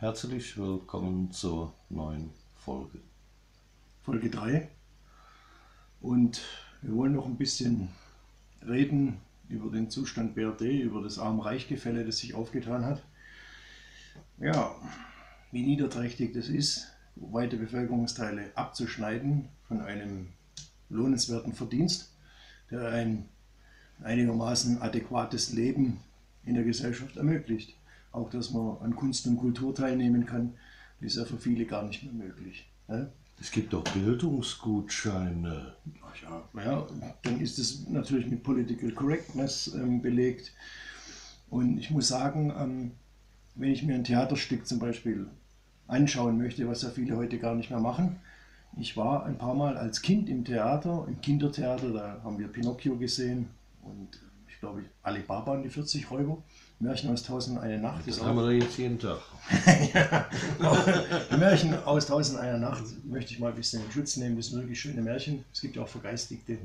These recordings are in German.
Herzlich willkommen zur neuen Folge. Folge 3. Und wir wollen noch ein bisschen reden über den Zustand BRD, über das Arm-Reich-Gefälle, das sich aufgetan hat. Ja, wie niederträchtig das ist, weite Bevölkerungsteile abzuschneiden von einem lohnenswerten Verdienst, der ein einigermaßen adäquates Leben in der Gesellschaft ermöglicht. Auch dass man an Kunst und Kultur teilnehmen kann, ist ja für viele gar nicht mehr möglich. Ne? Es gibt auch Bildungsgutscheine. Ach ja, naja, dann ist es natürlich mit Political Correctness ähm, belegt. Und ich muss sagen, ähm, wenn ich mir ein Theaterstück zum Beispiel anschauen möchte, was ja viele heute gar nicht mehr machen. Ich war ein paar Mal als Kind im Theater, im Kindertheater, da haben wir Pinocchio gesehen und ich glaube Alibaba und die 40 Räuber. Märchen aus Tausend eine Nacht Das haben wir jetzt jeden Tag. ja, Märchen aus Tausend einer Nacht möchte ich mal ein bisschen in Schutz nehmen. Das sind wirklich schöne Märchen. Es gibt ja auch vergeistigte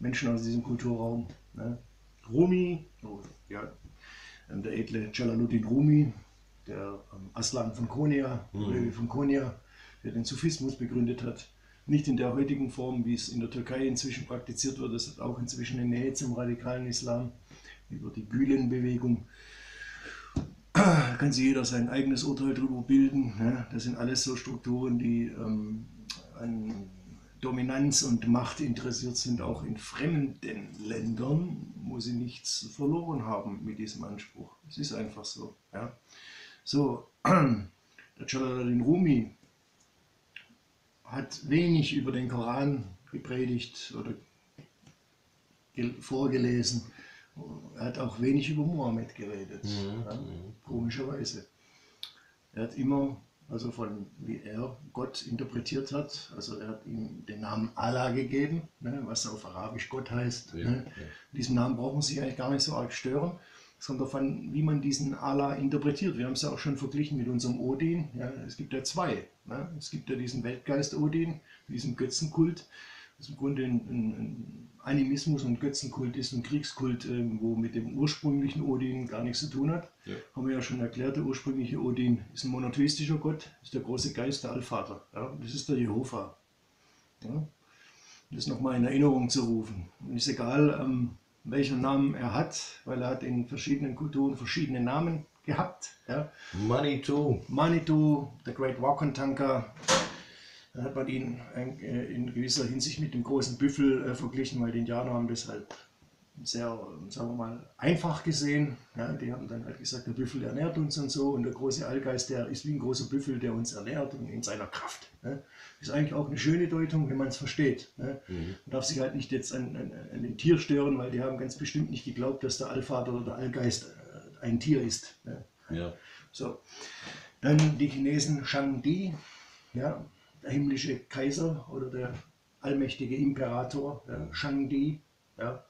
Menschen aus diesem Kulturraum. Ne? Rumi, oh, ja, ähm, der edle Jalaluddin Rumi, der Aslan von Konya, mhm. von Konya, der den Sufismus begründet hat. Nicht in der heutigen Form, wie es in der Türkei inzwischen praktiziert wird. Das hat auch inzwischen eine Nähe zum radikalen Islam über die Gülen-Bewegung. Da kann sich jeder sein eigenes Urteil darüber bilden. Ne? Das sind alles so Strukturen, die ähm, an Dominanz und Macht interessiert sind, auch in fremden Ländern, wo sie nichts verloren haben mit diesem Anspruch. Es ist einfach so. So, der Jalaluddin Rumi hat wenig über den Koran gepredigt oder vorgelesen. Er hat auch wenig über Mohammed geredet, mhm. ja, mhm. komischerweise. Er hat immer, also von wie er Gott interpretiert hat, also er hat ihm den Namen Allah gegeben, ne, was auf Arabisch Gott heißt. Ja, ne. ja. Diesen Namen brauchen Sie eigentlich gar nicht so arg stören, sondern von wie man diesen Allah interpretiert. Wir haben es ja auch schon verglichen mit unserem Odin. Ja, es gibt ja zwei. Ne. Es gibt ja diesen Weltgeist Odin, diesen Götzenkult. Das ist im Grunde ein, ein, Animismus und Götzenkult ist ein Kriegskult, ähm, wo mit dem ursprünglichen Odin gar nichts zu tun hat. Ja. Haben wir ja schon erklärt, der ursprüngliche Odin ist ein monotheistischer Gott, ist der große Geist, der Allvater. Ja, das ist der Jehova. Ja, das nochmal in Erinnerung zu rufen. Und ist egal, ähm, welchen Namen er hat, weil er hat in verschiedenen Kulturen verschiedene Namen gehabt. Ja. Manitou. Manitou, der Great Wakantanka, da hat man ihn äh, in gewisser Hinsicht mit dem großen Büffel äh, verglichen, weil die Indianer haben das halt sehr, sagen wir mal, einfach gesehen. Ja, die haben dann halt gesagt, der Büffel ernährt uns und so und der große Allgeist, der ist wie ein großer Büffel, der uns ernährt und in seiner Kraft. Ja. Ist eigentlich auch eine schöne Deutung, wenn man es versteht. Ja. Mhm. Man darf sich halt nicht jetzt an, an, an dem Tier stören, weil die haben ganz bestimmt nicht geglaubt, dass der Allvater oder der Allgeist äh, ein Tier ist. Ja. So. Dann die Chinesen Shang-Di, ja, der himmlische Kaiser oder der allmächtige Imperator, der Shang-Di. Ja.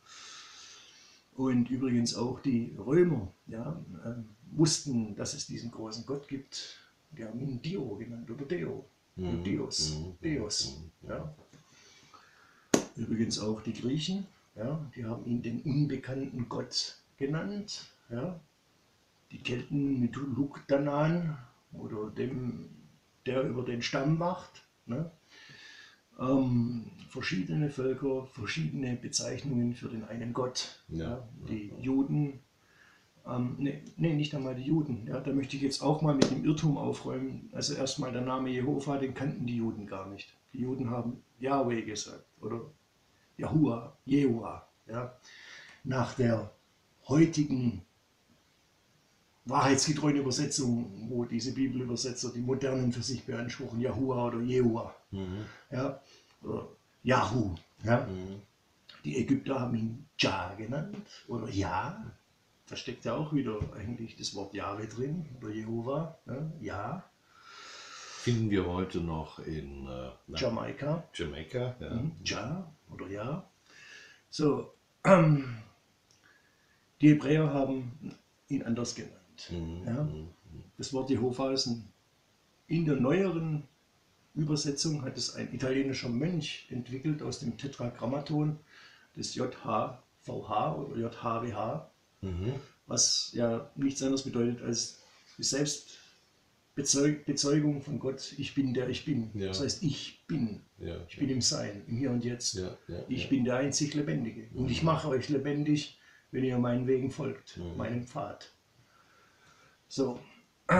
Und übrigens auch die Römer ja, äh, wussten, dass es diesen großen Gott gibt. Die haben ihn Dio genannt oder Deo. Mhm. Dios. Mhm. Deus. Mhm. Ja. Übrigens auch die Griechen, ja, die haben ihn den unbekannten Gott genannt. Ja. Die Kelten mit Lukdanan oder dem der über den Stamm wacht. Ne? Ähm, verschiedene Völker, verschiedene Bezeichnungen für den einen Gott. Ja. ja die Juden, ähm, nee, nee, nicht einmal die Juden. Ja, da möchte ich jetzt auch mal mit dem Irrtum aufräumen. Also erstmal der Name Jehova, den kannten die Juden gar nicht. Die Juden haben Yahweh gesagt oder Yahuwah, Jehua. Ja. Nach der heutigen wahrheitsgetreuen Übersetzungen, wo diese Bibelübersetzer die modernen für sich beanspruchen, Yahua oder Jehua. Mhm. Ja, oder Yahu. Ja. Mhm. Die Ägypter haben ihn Jah genannt oder Ja. Da steckt ja auch wieder eigentlich das Wort Jahwe drin oder Jehova. Ja. ja. Finden wir heute noch in äh, Jamaika. Jamaika, ja. Mhm. Ja oder Ja. So, ähm, die Hebräer haben ihn anders genannt. Mhm. Ja? Mhm. Das Wort Jehova ist ein, in der neueren Übersetzung hat es ein italienischer Mönch entwickelt aus dem Tetragrammaton des JHVH oder JHWH, mhm. was ja nichts anderes bedeutet als die Bezeug, Bezeugung von Gott, ich bin der ich bin. Ja. Das heißt, ich bin. Ja. Ich bin im Sein, im Hier und Jetzt. Ja, ja, ich ja. bin der einzig Lebendige. Und ich mache euch lebendig, wenn ihr meinen Wegen folgt, Mhm. meinem Pfad. So.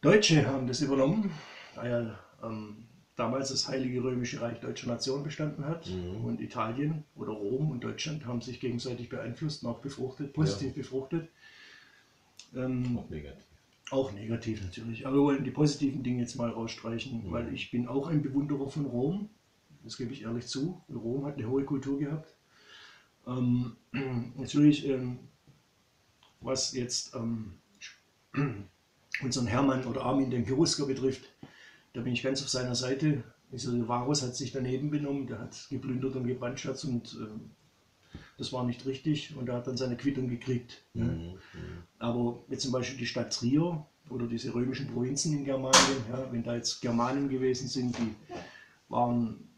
Deutsche haben das übernommen, da ja ähm, damals das Heilige Römische Reich deutscher Nation bestanden hat. Mhm. Und Italien oder Rom und Deutschland haben sich gegenseitig beeinflusst und auch befruchtet, positiv befruchtet. Ähm, Auch negativ. auch negativ natürlich. Aber wir wollen die positiven Dinge jetzt mal rausstreichen, Mhm. weil ich bin auch ein Bewunderer von Rom. Das gebe ich ehrlich zu. Rom hat eine hohe Kultur gehabt. Ähm, natürlich, ähm, was jetzt ähm, unseren Hermann oder Armin den Cherusker betrifft, da bin ich ganz auf seiner Seite. Dieser Varus hat sich daneben benommen, der hat geplündert und gebrandschatzt und ähm, das war nicht richtig und er hat dann seine Quittung gekriegt. ne? Mhm. Aber jetzt zum Beispiel die Stadt Trier oder diese römischen Provinzen in Germanien, ja, wenn da jetzt Germanen gewesen sind, die waren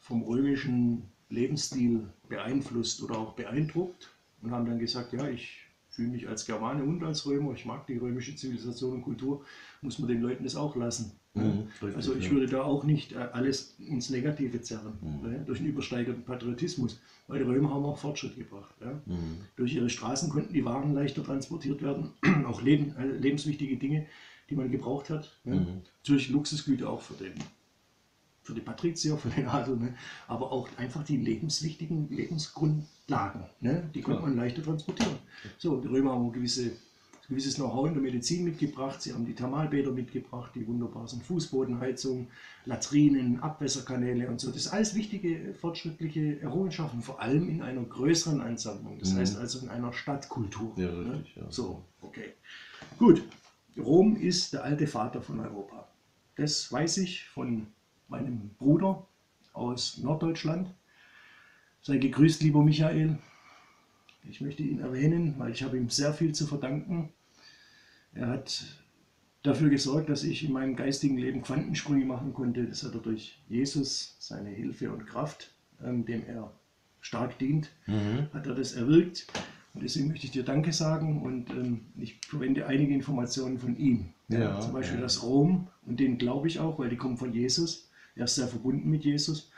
vom römischen Lebensstil beeinflusst oder auch beeindruckt und haben dann gesagt, ja, ich fühle mich als Germane und als Römer, ich mag die römische Zivilisation und Kultur, muss man den Leuten das auch lassen. Mhm, richtig, also ich ja. würde da auch nicht äh, alles ins Negative zerren, Mhm. ne, durch einen übersteigerten Patriotismus, weil die Römer haben auch Fortschritt gebracht. Ja. Mhm. Durch ihre Straßen konnten die Waren leichter transportiert werden, auch Leben, äh, lebenswichtige Dinge, die man gebraucht hat. Ne? Mhm. Natürlich Luxusgüter auch für den, für die Patrizier, für den Adel, ne? aber auch einfach die lebenswichtigen Lebensgrundlagen, ne? die konnte man leichter transportieren. So, die Römer haben ein gewisse, gewisses Know-how in der Medizin mitgebracht, sie haben die Thermalbäder mitgebracht, die wunderbar sind, Fußbodenheizung, Latrinen, Abwässerkanäle und so. Das sind alles wichtige fortschrittliche Errungenschaften, vor allem in einer größeren Ansammlung, das Mhm. heißt also in einer Stadtkultur. Ja, ne? richtig, ja. So, okay. Gut, Rom ist der alte Vater von Europa. Das weiß ich von meinem Bruder aus Norddeutschland. Sei gegrüßt, lieber Michael. Ich möchte ihn erwähnen, weil ich habe ihm sehr viel zu verdanken. Er hat dafür gesorgt, dass ich in meinem geistigen Leben Quantensprünge machen konnte. Das hat er durch Jesus, seine Hilfe und Kraft, ähm, dem er stark dient, Mhm. hat er das erwirkt. Und deswegen möchte ich dir Danke sagen und ähm, ich verwende einige Informationen von ihm. Ja, zum Beispiel ja. das Rom, und den glaube ich auch, weil die kommen von Jesus. Er ist sehr verbunden mit Jesus.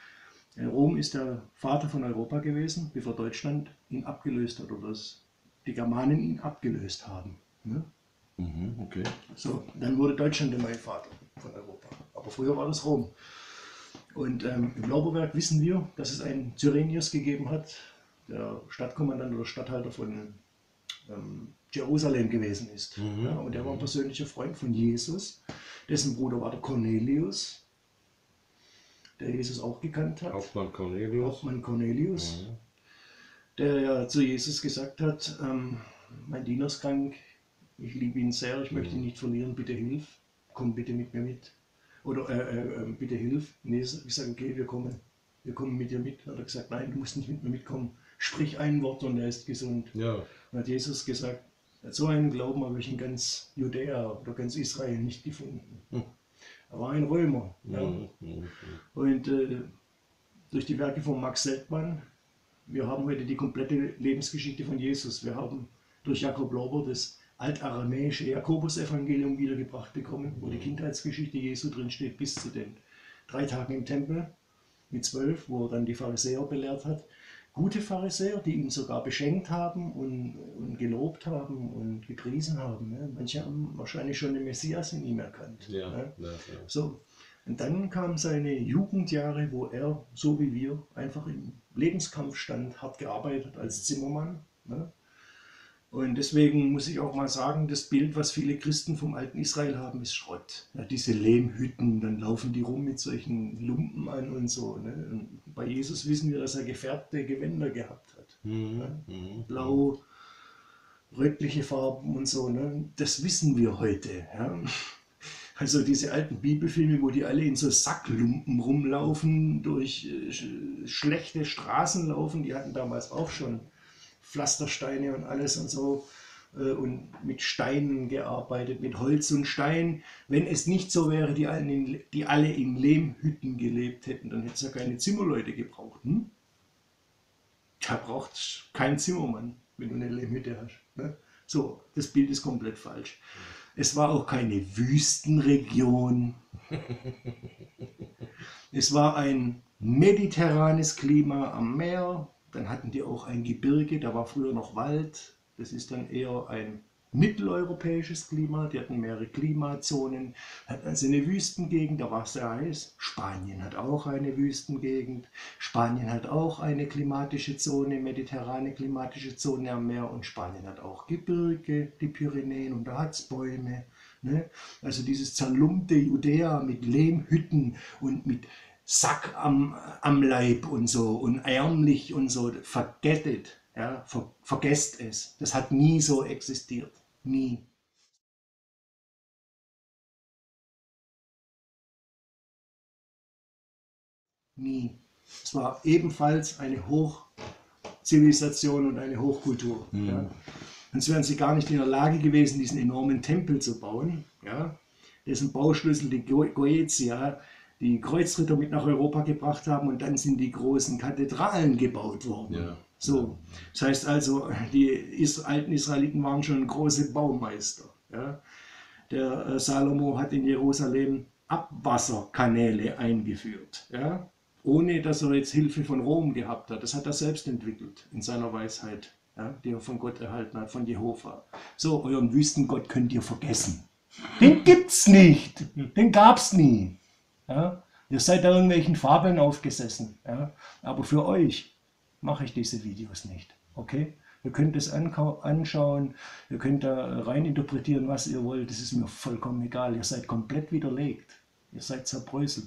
Rom ist der Vater von Europa gewesen, bevor Deutschland ihn abgelöst hat oder das, die Germanen ihn abgelöst haben. Ne? Mhm. Okay. So, dann wurde Deutschland der neue Vater von Europa. Aber früher war das Rom. Und ähm, im Lauberwerk wissen wir, dass es einen Cyrenius gegeben hat, der Stadtkommandant oder Statthalter von ähm, Jerusalem gewesen ist. Mhm. Ja, und er war ein persönlicher Freund von Jesus. Dessen Bruder war der Cornelius, der Jesus auch gekannt hat. Hauptmann Cornelius. Hauptmann Cornelius Mhm. der ja zu Jesus gesagt hat, ähm, mein Diener ist krank, ich liebe ihn sehr, ich möchte ihn nicht verlieren, bitte hilf, komm bitte mit mir mit. Oder äh, äh, äh, bitte hilf. Nee, ich sage, okay, wir kommen. Wir kommen mit dir mit. Hat er gesagt, nein, du musst nicht mit mir mitkommen. Sprich ein Wort und er ist gesund. Ja. Und hat Jesus gesagt, so einen Glauben habe ich in ganz Judäa oder ganz Israel nicht gefunden. Hm. Er war ein Römer. Ja. Mhm. Mhm. Und äh, durch die Werke von Max Seltmann, wir haben heute die komplette Lebensgeschichte von Jesus. Wir haben durch Jakob Lauber das altaramäische Jakobus-Evangelium wiedergebracht bekommen, wo die Kindheitsgeschichte Jesu drinsteht, bis zu den drei Tagen im Tempel mit zwölf, wo er dann die Pharisäer belehrt hat. Gute Pharisäer, die ihn sogar beschenkt haben und, und gelobt haben und gepriesen haben. Ne? Manche haben wahrscheinlich schon den Messias in ihm erkannt. Ja. ne? Ja. Ja. So, und dann kamen seine Jugendjahre, wo er, so wie wir, einfach im Lebenskampf stand, hart gearbeitet als Zimmermann. Ne? Und deswegen muss ich auch mal sagen, das Bild, was viele Christen vom alten Israel haben, ist Schrott. Ja, diese Lehmhütten, dann laufen die rum mit solchen Lumpen an und so. Ne? Und bei Jesus wissen wir, dass er gefärbte Gewänder gehabt hat Mhm. Mhm. blau, rötliche Farben und so. Ne? Das wissen wir heute. Ja? Also diese alten Bibelfilme, wo die alle in so Sacklumpen rumlaufen, durch äh, sch schlechte Straßen laufen, die hatten damals auch schon Pflastersteine und alles und so äh, und mit Steinen gearbeitet, mit Holz und Stein. Wenn es nicht so wäre, die, in, die alle in Lehmhütten gelebt hätten, dann hätte es ja keine Zimmerleute gebraucht. Hm? Da braucht kein Zimmermann, wenn du eine Lehmhütte hast. Ne? So, das Bild ist komplett falsch. Es war auch keine Wüstenregion. Es war ein mediterranes Klima am Meer. Dann hatten die auch ein Gebirge, da war früher noch Wald. Das ist dann eher ein mitteleuropäisches Klima. Die hatten mehrere Klimazonen. Hat also eine Wüstengegend, da war es sehr heiß. Spanien hat auch eine Wüstengegend. Spanien hat auch eine klimatische Zone, mediterrane klimatische Zone am Meer. Und Spanien hat auch Gebirge, die Pyrenäen, und da hat es Bäume. Ne? Also dieses zerlumpte Judäa mit Lehmhütten und mit Sack am, am Leib und so und ärmlich und so, vergettet, ja, ver, vergesst es. Das hat nie so existiert. Nie. Nie. Es war ebenfalls eine Hochzivilisation und eine Hochkultur. Mhm. Ja. Sonst wären sie gar nicht in der Lage gewesen, diesen enormen Tempel zu bauen, ja, dessen Bauschlüssel die Goetia die Kreuzritter mit nach Europa gebracht haben und dann sind die großen Kathedralen gebaut worden. Ja. So, das heißt also, die Is alten Israeliten waren schon große Baumeister. Ja. Der äh, Salomo hat in Jerusalem Abwasserkanäle eingeführt, ja, ohne dass er jetzt Hilfe von Rom gehabt hat. Das hat er selbst entwickelt in seiner Weisheit, ja, die er von Gott erhalten hat, von Jehova. So, euren Wüstengott könnt ihr vergessen. Den gibt's nicht. Den gab's nie. Ja? Ihr seid da irgendwelchen Fabeln aufgesessen. Ja? Aber für euch mache ich diese Videos nicht. Okay? Ihr könnt es anschauen, ihr könnt da rein interpretieren, was ihr wollt. Das ist mir vollkommen egal. Ihr seid komplett widerlegt. Ihr seid zerbröselt.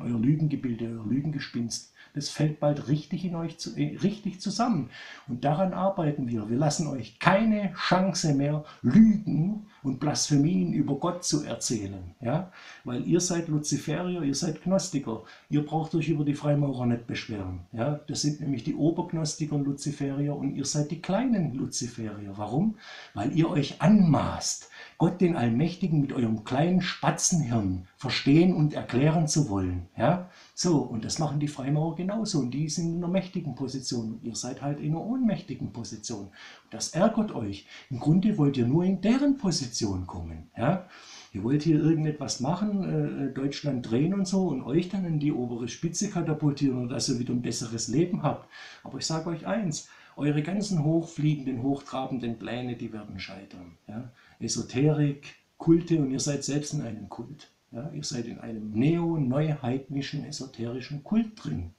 Euer Lügengebilde, euer Lügengespinst das fällt bald richtig in euch zu, äh, richtig zusammen. Und daran arbeiten wir. Wir lassen euch keine Chance mehr, Lügen und Blasphemien über Gott zu erzählen. Ja? Weil ihr seid Luziferier, ihr seid Gnostiker. Ihr braucht euch über die Freimaurer nicht beschweren. Ja? Das sind nämlich die Obergnostiker und Luziferier und ihr seid die kleinen Luziferier. Warum? Weil ihr euch anmaßt, Gott den Allmächtigen mit eurem kleinen Spatzenhirn verstehen und erklären zu wollen. Ja? So, und das machen die Freimaurer genauso. Und die sind in einer mächtigen Position. Und ihr seid halt in einer ohnmächtigen Position. Das ärgert euch. Im Grunde wollt ihr nur in deren Position kommen. Ja? Ihr wollt hier irgendetwas machen, äh, Deutschland drehen und so und euch dann in die obere Spitze katapultieren und dass ihr wieder ein besseres Leben habt. Aber ich sage euch eins, eure ganzen hochfliegenden, hochtrabenden Pläne, die werden scheitern. Ja? Esoterik, Kulte und ihr seid selbst in einem Kult. Ja, ihr seid in einem neo-neuheidnischen, esoterischen Kult drin.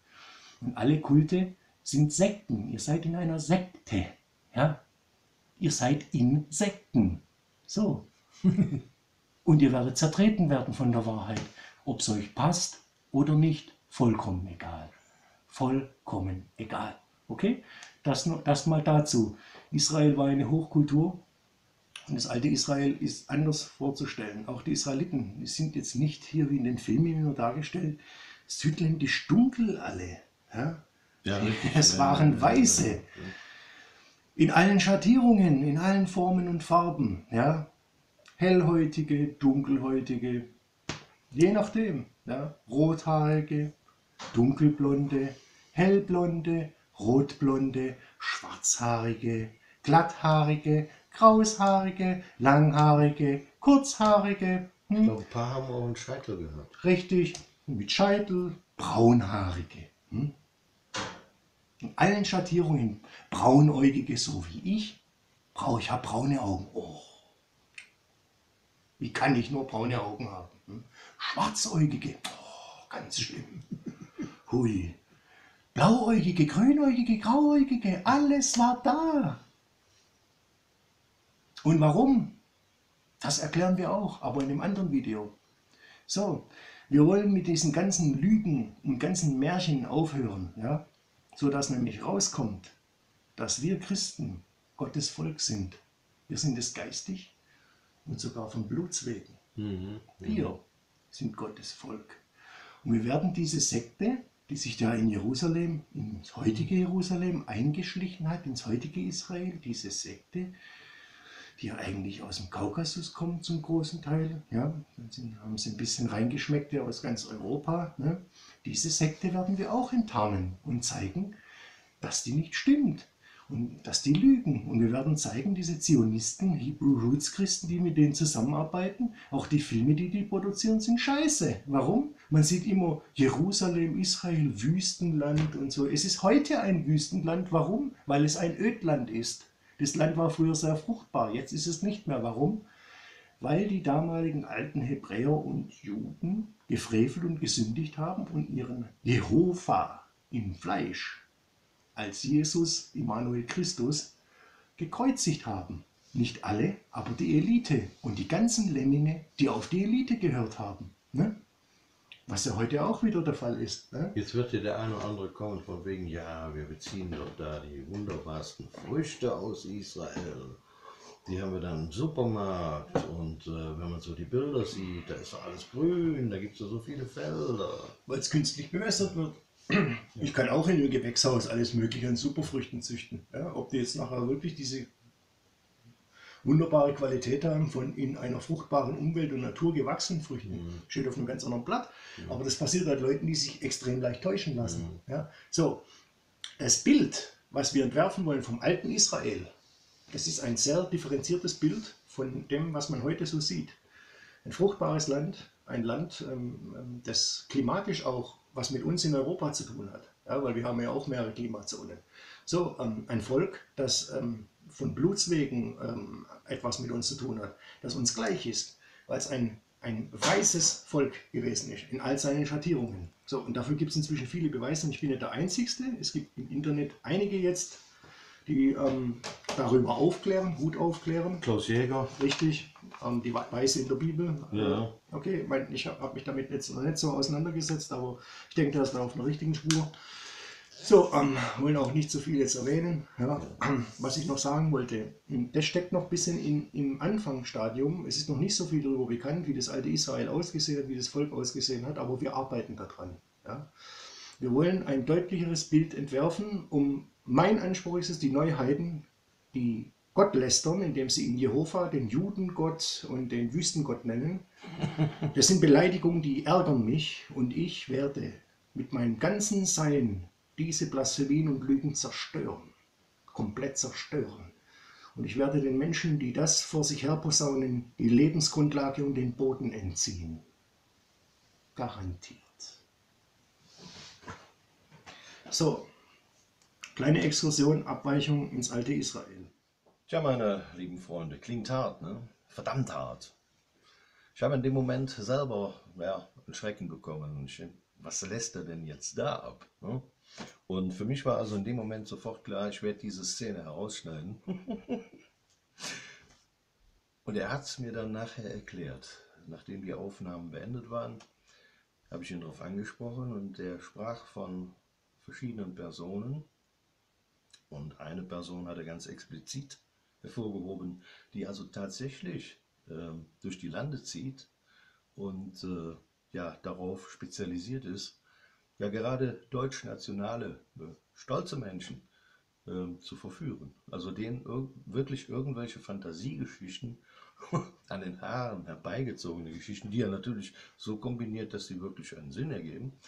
Und alle Kulte sind Sekten. Ihr seid in einer Sekte. Ja? Ihr seid in Sekten. So. Und ihr werdet zertreten werden von der Wahrheit. Ob es euch passt oder nicht, vollkommen egal. Vollkommen egal. Okay? Das, das mal dazu. Israel war eine Hochkultur und das alte Israel ist anders vorzustellen. Auch die Israeliten die sind jetzt nicht hier wie in den Filmen nur dargestellt, südländisch dunkel alle. Ja? Ja, es waren Weiße. In allen Schattierungen, in allen Formen und Farben. Ja? Hellhäutige, dunkelhäutige, je nachdem. Ja? Rothaarige, dunkelblonde, hellblonde, rotblonde, schwarzhaarige, glatthaarige, Graushaarige, Langhaarige, Kurzhaarige. Hm? Ich glaube, ein paar haben auch einen Scheitel gehabt. Richtig, mit Scheitel, Braunhaarige. Hm? In allen Schattierungen, Braunäugige, so wie ich. Brau, ich habe braune Augen. Oh. Wie kann ich nur braune Augen haben? Hm? Schwarzäugige, oh, ganz schlimm. Hui. Blauäugige, grünäugige, grauäugige, alles war da. Und warum? Das erklären wir auch, aber in einem anderen Video. So, wir wollen mit diesen ganzen Lügen und ganzen Märchen aufhören, ja? so dass nämlich rauskommt, dass wir Christen Gottes Volk sind. Wir sind es geistig und sogar von Blutswegen. Mhm. Wir sind Gottes Volk. Und wir werden diese Sekte, die sich da in Jerusalem, ins heutige Jerusalem eingeschlichen hat, ins heutige Israel, diese Sekte, die ja eigentlich aus dem Kaukasus kommen zum großen Teil. Ja, dann haben sie ein bisschen reingeschmeckt ja, aus ganz Europa. Ne? Diese Sekte werden wir auch enttarnen und zeigen, dass die nicht stimmt. Und dass die lügen. Und wir werden zeigen, diese Zionisten, Hebrew Roots Christen, die mit denen zusammenarbeiten, auch die Filme, die die produzieren, sind scheiße. Warum? Man sieht immer Jerusalem, Israel, Wüstenland und so. Es ist heute ein Wüstenland. Warum? Weil es ein Ödland ist. Das Land war früher sehr fruchtbar, jetzt ist es nicht mehr. Warum? Weil die damaligen alten Hebräer und Juden gefrevelt und gesündigt haben und ihren Jehova im Fleisch als Jesus, Immanuel Christus, gekreuzigt haben. Nicht alle, aber die Elite und die ganzen Lemminge, die auf die Elite gehört haben. Ne? Was ja heute auch wieder der Fall ist. Ne? Jetzt wird dir der eine oder andere kommen von wegen, ja, wir beziehen doch da die wunderbarsten Früchte aus Israel. Die haben wir dann im Supermarkt und äh, wenn man so die Bilder sieht, da ist doch alles grün, da gibt es so viele Felder. Weil es künstlich bewässert wird. Ich kann auch in einem Gewächshaus alles Mögliche an Superfrüchten züchten. Ja, ob die jetzt nachher wirklich diese wunderbare Qualität haben von in einer fruchtbaren Umwelt und Natur gewachsenen Früchten, Mhm. steht auf einem ganz anderen Blatt. Aber das passiert halt Leuten, die sich extrem leicht täuschen lassen. Mhm. Ja, so, das Bild, was wir entwerfen wollen vom alten Israel, das ist ein sehr differenziertes Bild von dem, was man heute so sieht. Ein fruchtbares Land, ein Land, ähm, ähm, das klimatisch auch was mit uns in Europa zu tun hat, ja, weil wir haben ja auch mehrere Klimazonen. So, ähm, ein Volk, das ähm, von Blutswegen ähm, etwas mit uns zu tun hat, das uns gleich ist, weil es ein, ein weißes Volk gewesen ist, in all seinen Schattierungen. So, und dafür gibt es inzwischen viele Beweise und ich bin nicht der Einzige. Es gibt im Internet einige jetzt, die ähm, darüber aufklären, gut aufklären. Klaus Jäger. Richtig, ähm, die Weise in der Bibel. Ja. Okay, ich, habe hab mich damit jetzt noch nicht so auseinandergesetzt, aber ich denke, der ist da auf einer richtigen Spur. So, ähm, wollen auch nicht so viel jetzt erwähnen. Ja. Was ich noch sagen wollte, das steckt noch ein bisschen in, im Anfangsstadium. Es ist noch nicht so viel darüber bekannt, wie das alte Israel ausgesehen hat, wie das Volk ausgesehen hat, aber wir arbeiten daran. Ja. Wir wollen ein deutlicheres Bild entwerfen, um mein Anspruch ist es, die Neuheiten, die Gott lästern, indem sie ihn Jehova, den Judengott und den Wüstengott nennen. Das sind Beleidigungen, die ärgern mich und ich werde mit meinem ganzen Sein diese Blasphemien und Lügen zerstören, komplett zerstören. Und ich werde den Menschen, die das vor sich her posaunen, die Lebensgrundlage und den Boden entziehen. Garantiert. So, kleine Exkursion, Abweichung ins alte Israel. Tja, meine lieben Freunde, klingt hart, ne? Verdammt hart. Ich habe in dem Moment selber ja, einen Schrecken bekommen. Was lässt er denn jetzt da ab? Ne? Und für mich war also in dem Moment sofort klar, ich werde diese Szene herausschneiden. Und er hat es mir dann nachher erklärt. Nachdem die Aufnahmen beendet waren, habe ich ihn darauf angesprochen und er sprach von verschiedenen Personen. Und eine Person hat er ganz explizit hervorgehoben, die also tatsächlich ähm, durch die Lande zieht und äh, ja, darauf spezialisiert ist, ja gerade deutschnationale, äh, stolze Menschen ähm, zu verführen. Also denen ir wirklich irgendwelche Fantasiegeschichten an den Haaren herbeigezogene Geschichten, die er natürlich so kombiniert, dass sie wirklich einen Sinn ergeben,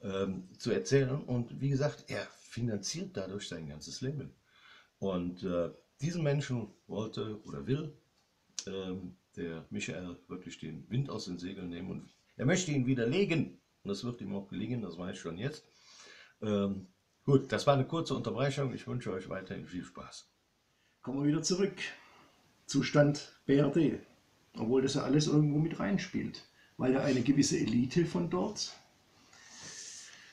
ähm, zu erzählen. Und wie gesagt, er finanziert dadurch sein ganzes Leben. Und äh, diesen Menschen wollte oder will ähm, der Michael wirklich den Wind aus den Segeln nehmen und er möchte ihn widerlegen. Und das wird ihm auch gelingen, das weiß ich schon jetzt. Ähm, gut, das war eine kurze Unterbrechung. Ich wünsche euch weiterhin viel Spaß. Kommen wir wieder zurück. Zustand BRD. Obwohl das ja alles irgendwo mit reinspielt. Weil ja eine gewisse Elite von dort,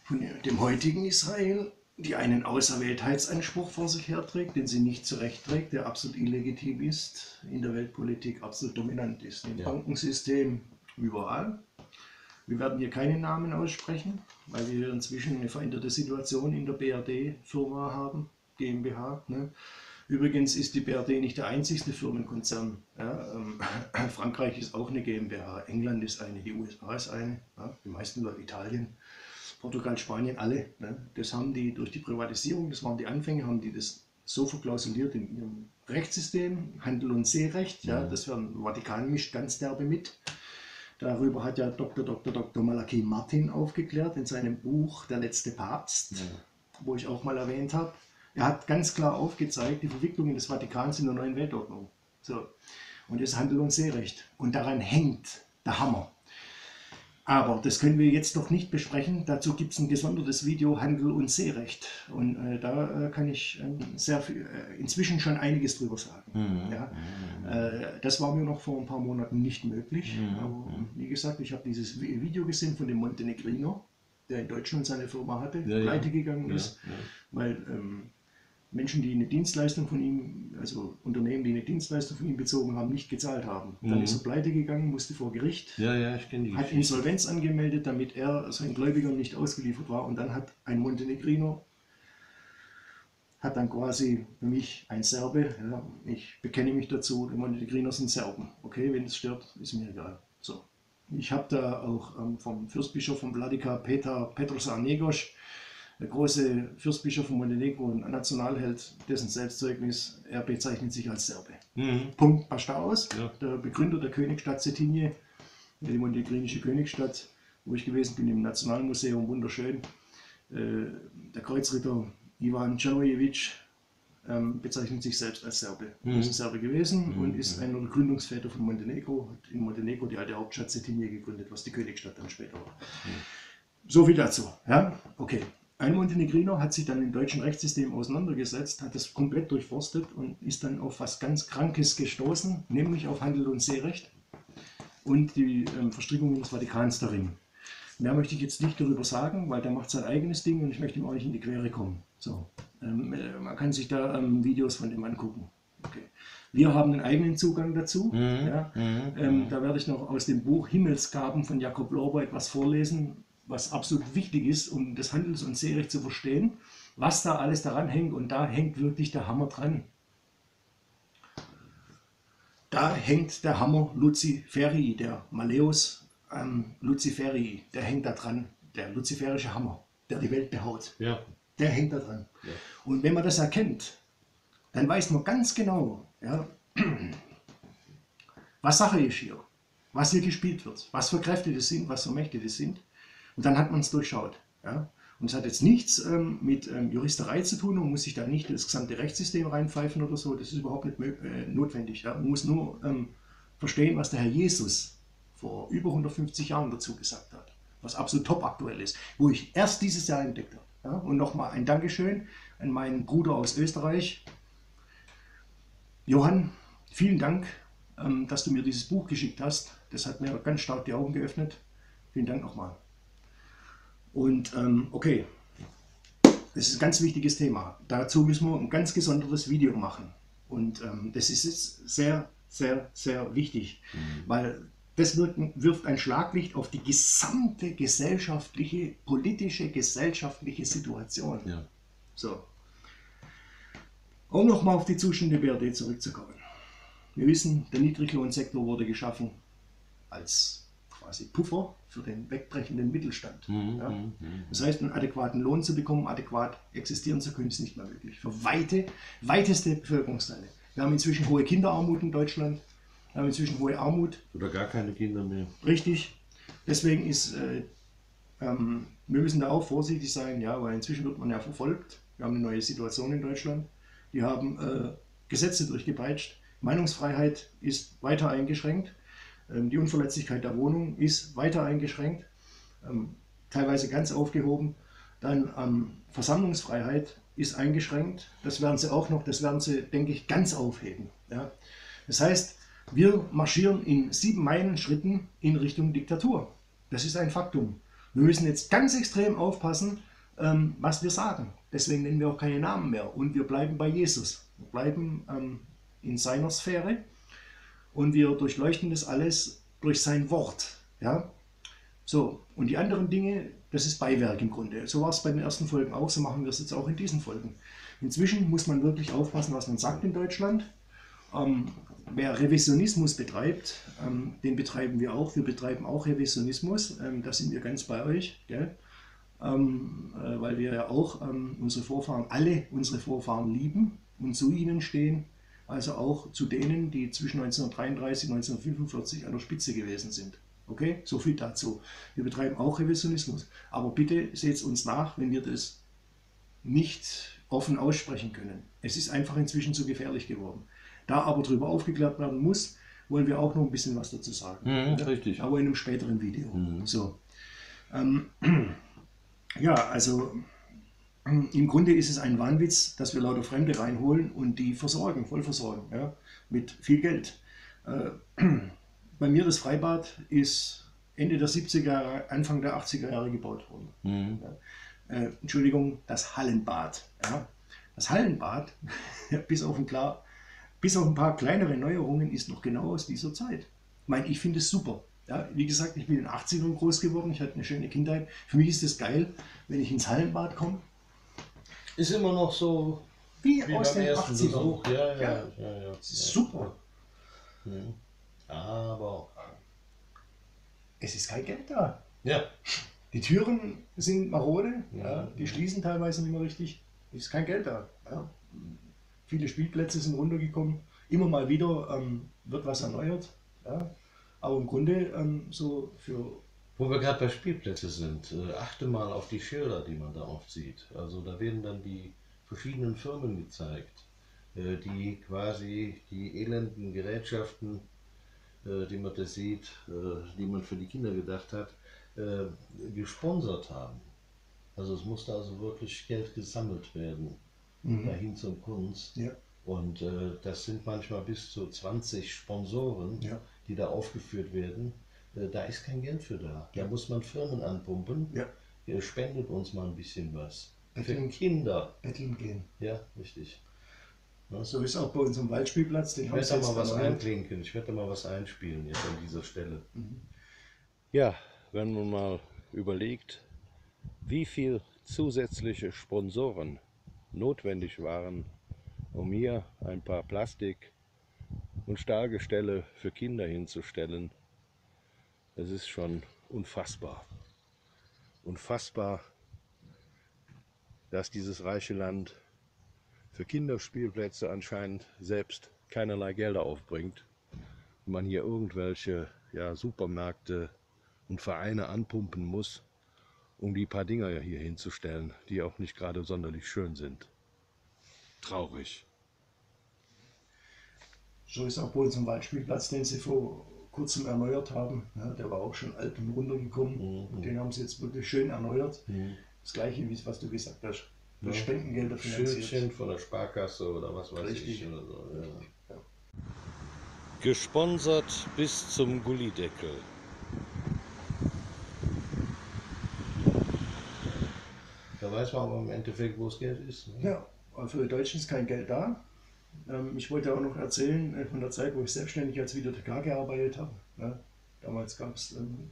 von dem heutigen Israel, die einen Auserwähltheitsanspruch vor sich herträgt, den sie nicht zurechtträgt, der absolut illegitim ist, in der Weltpolitik absolut dominant ist, im Ja. Bankensystem überall. Wir werden hier keine Namen aussprechen, weil wir hier inzwischen eine veränderte Situation in der BRD-Firma haben, GmbH. Ne? Übrigens ist die BRD nicht der einzigste Firmenkonzern. Ja, ähm, Frankreich ist auch eine GmbH, England ist eine, die USA ist eine, ja, die meisten Leute Italien, Portugal, Spanien, alle. Ne? Das haben die durch die Privatisierung, das waren die Anfänge, haben die das so verklausuliert in ihrem Rechtssystem, Handel- und Seerecht. Ja, das werden Vatikan mischt ganz derbe mit. Darüber hat ja Dr. Dr. Dr. Malachi Martin aufgeklärt in seinem Buch Der letzte Papst, wo ich auch mal erwähnt habe. Er hat ganz klar aufgezeigt, die Verwicklungen des Vatikans in der neuen Weltordnung. So. Und das Handel- und Seerecht. Und daran hängt der Hammer. Aber das können wir jetzt noch nicht besprechen. Dazu gibt es ein gesondertes Video Handel und Seerecht. Und äh, da äh, kann ich äh, sehr viel, äh, inzwischen schon einiges drüber sagen. Mhm. Ja? Äh, das war mir noch vor ein paar Monaten nicht möglich. Mhm. Aber wie gesagt, ich habe dieses Vi- Video gesehen von dem Montenegrino, der in Deutschland seine Firma hatte, Ja, ja. pleite gegangen ist, ja. weil ähm, Menschen, die eine Dienstleistung von ihm, also Unternehmen, die eine Dienstleistung von ihm bezogen haben, nicht gezahlt haben. Dann Mhm. ist er pleite gegangen, musste vor Gericht Ja, ja, ich die hat. Insolvenz angemeldet, damit er seinen Gläubigern nicht ausgeliefert war. Und dann hat ein Montenegrino, hat dann quasi für mich ein Serbe, ja, ich bekenne mich dazu, die Montenegrinos sind Serben. Okay, wenn es stört, ist mir egal. So. Ich habe da auch ähm, vom Fürstbischof von Vladika, Peter Petros Arnegosch, der große Fürstbischof von Montenegro und Nationalheld, dessen Selbstzeugnis, er bezeichnet sich als Serbe. Mhm. Punkt, basta aus. Ja. Der Begründer der Königsstadt Cetinje, die montenegrinische Königsstadt, wo ich gewesen bin im Nationalmuseum, wunderschön. Äh, Der Kreuzritter Ivan Czernojevic ähm, bezeichnet sich selbst als Serbe. Er ist ein Serbe gewesen und ist einer der Gründungsväter von Montenegro. Hat in Montenegro die alte Hauptstadt Cetinje gegründet, was die Königsstadt dann später war. So viel dazu. Ja? Okay. Ein Montenegrino hat sich dann im deutschen Rechtssystem auseinandergesetzt, hat das komplett durchforstet und ist dann auf was ganz Krankes gestoßen, nämlich auf Handel und Seerecht und die ähm, Verstrickungen des Vatikans darin. Mehr möchte ich jetzt nicht darüber sagen, weil der macht sein eigenes Ding und ich möchte ihm auch nicht in die Quere kommen. So, ähm, äh, man kann sich da ähm, Videos von dem angucken. Okay. Wir haben einen eigenen Zugang dazu. Mhm. Ja. Mhm. Ähm, da werde ich noch aus dem Buch Himmelsgaben von Jakob Lorber etwas vorlesen, was absolut wichtig ist, um das Handels- und Seerecht zu verstehen, was da alles daran hängt. Und da hängt wirklich der Hammer dran. Da hängt der Hammer Luciferi, der Maleus ähm, Luciferi, der hängt da dran, der luziferische Hammer, der die Welt behaut. Ja. Der hängt da dran. Ja. Und wenn man das erkennt, dann weiß man ganz genau, ja, was Sache ist hier, was hier gespielt wird, was für Kräfte das sind, was für Mächte das sind. Und dann hat man es durchschaut. Ja. Und es hat jetzt nichts ähm, mit ähm, Juristerei zu tun und muss sich da nicht das gesamte Rechtssystem reinpfeifen oder so. Das ist überhaupt nicht äh, notwendig. Ja. Man muss nur ähm, verstehen, was der Herr Jesus vor über 150 Jahren dazu gesagt hat, was absolut top aktuell ist, wo ich erst dieses Jahr entdeckt habe. Ja. Und nochmal ein Dankeschön an meinen Bruder aus Österreich, Johann, vielen Dank, ähm, dass du mir dieses Buch geschickt hast. Das hat mir ganz stark die Augen geöffnet. Vielen Dank nochmal. Und ähm, okay, das ist ein ganz wichtiges Thema. Dazu müssen wir ein ganz gesondertes Video machen. Und ähm, das ist jetzt sehr, sehr, sehr wichtig, weil das wirft ein Schlaglicht auf die gesamte gesellschaftliche, politische, gesellschaftliche Situation. Ja. So. Um nochmal auf die Zustände BRD zurückzukommen. Wir wissen, der Niedriglohnsektor wurde geschaffen als quasi Puffer für den wegbrechenden Mittelstand. Mhm, Ja? mhm, Das heißt, einen adäquaten Lohn zu bekommen, adäquat existieren zu können, ist nicht mehr möglich. Für weite, weiteste Bevölkerungsteile. Wir haben inzwischen hohe Kinderarmut in Deutschland. Wir haben inzwischen hohe Armut. Oder gar keine Kinder mehr. Richtig. Deswegen ist, äh, ähm, wir müssen da auch vorsichtig sein, ja, weil inzwischen wird man ja verfolgt. Wir haben eine neue Situation in Deutschland. Die haben äh, Gesetze durchgepeitscht. Meinungsfreiheit ist weiter eingeschränkt. Ähm, die Unverletzlichkeit der Wohnung ist weiter eingeschränkt, ähm, teilweise ganz aufgehoben. Dann ähm, Versammlungsfreiheit ist eingeschränkt. Das werden sie auch noch, das werden sie, denke ich, ganz aufheben. Das heißt, wir marschieren in sieben Meilen Schritten in Richtung Diktatur. Das ist ein Faktum. Wir müssen jetzt ganz extrem aufpassen, was wir sagen. Deswegen nennen wir auch keine Namen mehr. Und wir bleiben bei Jesus. Wir bleiben in seiner Sphäre und wir durchleuchten das alles durch sein Wort. Ja? So, und die anderen Dinge, das ist Beiwerk im Grunde. So war es bei den ersten Folgen auch, so machen wir es jetzt auch in diesen Folgen. Inzwischen muss man wirklich aufpassen, was man sagt in Deutschland. Ähm, wer Revisionismus betreibt, ähm, den betreiben wir auch. Wir betreiben auch Revisionismus. Ähm, da sind wir ganz bei euch, gell? Ähm, äh, weil wir ja auch ähm, unsere Vorfahren, alle unsere Vorfahren lieben und zu ihnen stehen. Also auch zu denen, die zwischen 1933 und 1945 an der Spitze gewesen sind. Okay, so viel dazu. Wir betreiben auch Revisionismus. Aber bitte seht uns nach, wenn wir das nicht offen aussprechen können. Es ist einfach inzwischen zu gefährlich geworden. Da aber darüber aufgeklärt werden muss, wollen wir auch noch ein bisschen was dazu sagen. Mhm, richtig. Aber in einem späteren Video. So. Ähm, ja, also im Grunde ist es ein Wahnwitz, dass wir lauter Fremde reinholen und die versorgen, voll versorgen, ja, mit viel Geld. Äh, bei mir das Freibad ist Ende der 70er Jahre, Anfang der 80er Jahre gebaut worden. Mhm. Äh, Entschuldigung, das Hallenbad. Ja. Das Hallenbad, bis, auf ein klar, bis auf ein paar kleinere Neuerungen, ist noch genau aus dieser Zeit. Ich meine, ich finde es super. Ja, wie gesagt, ich bin in den 80ern groß geworden, ich hatte eine schöne Kindheit. Für mich ist es geil, wenn ich ins Hallenbad komme. Ist immer noch so Wie, wie aus beim den ersten 80ern. Besuch. Ja, ja, Ja. ja. ja, ist super. Aber, Es ist kein Geld da. ja, Die Türen sind marode, Ja. ja, die schließen teilweise nicht mehr richtig. Es ist kein Geld da. Ja. Viele Spielplätze sind runtergekommen. Immer mal wieder ähm, wird was erneuert. Ja. Aber im Grunde ähm, so für Wo wir gerade bei Spielplätzen sind, äh, achte mal auf die Schilder, die man da oft sieht. Also da werden dann die verschiedenen Firmen gezeigt, äh, die quasi die elenden Gerätschaften, äh, die man da sieht, äh, die man für die Kinder gedacht hat, äh, gesponsert haben. Also es musste also wirklich Geld gesammelt werden, dahin zum Kunst. ja, Und äh, das sind manchmal bis zu 20 Sponsoren, Ja. die da aufgeführt werden. Äh, da ist kein Geld für da. Da muss man Firmen anpumpen. ja, Ihr spendet uns mal ein bisschen was. Für Betteln. Kinder. betteln gehen. Ja, richtig. So ist auch bei unserem Waldspielplatz. Den Ich werde da mal was erneuert. einklinken. Ich werde da mal was einspielen jetzt an dieser Stelle. Ja, wenn man mal überlegt, wie viel zusätzliche Sponsoren notwendig waren, um hier ein paar Plastik- und Stahlgestelle für Kinder hinzustellen, das ist schon unfassbar. Unfassbar, dass dieses reiche Land für Kinderspielplätze anscheinend selbst keinerlei Gelder aufbringt und man hier irgendwelche ja, Supermärkte und Vereine anpumpen muss, um die paar Dinger hier hinzustellen, die auch nicht gerade sonderlich schön sind. Traurig. So ist auch bei unserem Waldspielplatz, den sie vor kurzem erneuert haben. Ja, der war auch schon alt und runtergekommen. Mhm. Und den haben sie jetzt wirklich schön erneuert. Das gleiche, wie was du gesagt hast. Durch Ja. Spendengelder finanziert. Schildchen von der Sparkasse oder was weiß Richtig. ich. Oder so. ja. Gesponsert bis zum Gullideckel. Da weiß man aber im Endeffekt, wo das Geld ist. Ne? Ja, aber für die Deutschen ist kein Geld da. Ähm, ich wollte auch noch erzählen äh, von der Zeit, wo ich selbstständig als Videothekar gearbeitet habe. Ne? Damals gab es ähm,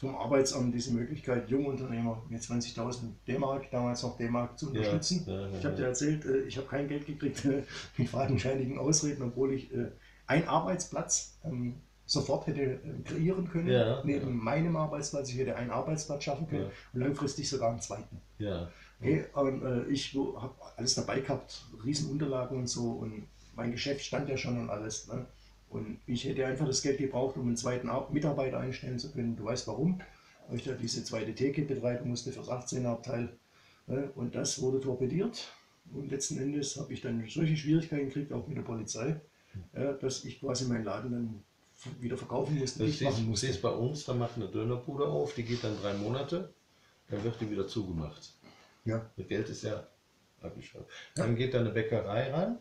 vom Arbeitsamt diese Möglichkeit, Jungunternehmer mit 20.000 D-Mark, damals noch D-Mark, zu unterstützen. ja, ja, ich habe ja. dir erzählt, äh, ich habe kein Geld gekriegt mit fadenscheinigen Ausreden, obwohl ich äh, einen Arbeitsplatz ähm, sofort hätte äh, kreieren können, Ja, neben ja. meinem Arbeitsplatz. Ich hätte einen Arbeitsplatz schaffen können Ja. und langfristig sogar einen zweiten. Ja. Okay, und, äh, ich habe alles dabei gehabt, Riesenunterlagen und so und mein Geschäft stand ja schon und alles. Ne? Und ich hätte einfach das Geld gebraucht, um einen zweiten Ar- Mitarbeiter einstellen zu können. Du weißt warum? Weil ich da diese zweite Theke betreiben musste fürs 18er Abteil. Ne? Und das wurde torpediert. Und letzten Endes habe ich dann solche Schwierigkeiten gekriegt, auch mit der Polizei, ja, dass ich quasi meinen Laden dann wieder verkaufen musste, Das machen du siehst bei uns, da macht eine Dönerbude auf, die geht dann drei Monate, dann wird die wieder zugemacht. Ja. Das Geld ist ja abgeschafft. Dann geht da eine Bäckerei rein,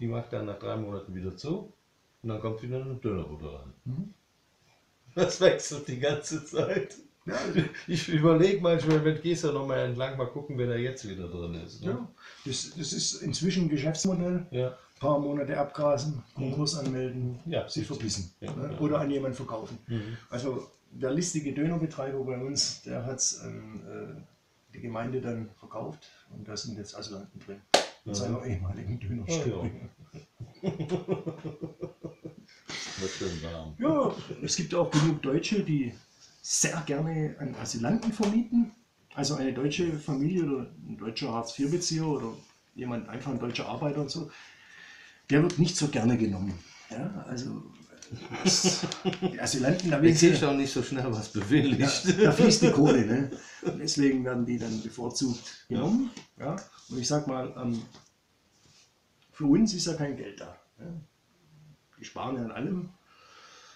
die macht dann nach drei Monaten wieder zu und dann kommt wieder eine Dönerbude rein. Mhm. Das wechselt die ganze Zeit. Ja, also, Ich überlege manchmal, mit gehst du noch mal entlang, mal gucken, wer da jetzt wieder drin ist. Ne? ja. Das, das ist inzwischen ein Geschäftsmodell. Ja. paar Monate abgrasen, Konkurs anmelden, Ja, sich verbissen Ja, ne? oder an jemanden verkaufen. Mhm. Also der listige Dönerbetreiber bei uns, der hat es an äh, die Gemeinde dann verkauft und da sind jetzt Asylanten drin. In seiner ehemaligen. Wird schön warm. Ja, es gibt auch genug Deutsche, die sehr gerne an Asylanten vermieten. Also eine deutsche Familie oder ein deutscher Hartz-IV-Bezieher oder jemand, einfach ein deutscher Arbeiter und so, der wird nicht so gerne genommen. Ja, also die Asylanten, da, Ich sehe schon nicht so schnell was bewilligt. da fließt die Kohle. Ne? Und deswegen werden die dann bevorzugt genommen. Ja? Und ich sag mal, ähm, für uns ist ja kein Geld da. Ne? Die sparen ja an allem,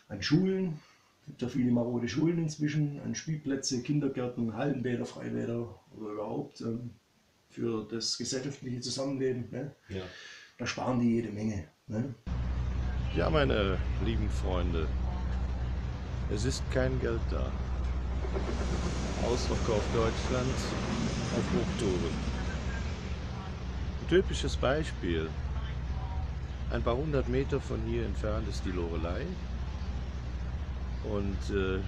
an Schulen. Es gibt ja viele marode Schulen inzwischen, an Spielplätze, Kindergärten, Hallenbäder, Freibäder oder überhaupt ähm, für das gesellschaftliche Zusammenleben. Ne? Ja. Da sparen die jede Menge. Ne? Ja, meine lieben Freunde, es ist kein Geld da. Ausverkauf Deutschland auf Hochtouren. Ein typisches Beispiel. Ein paar hundert Meter von hier entfernt ist die Lorelei. Und äh,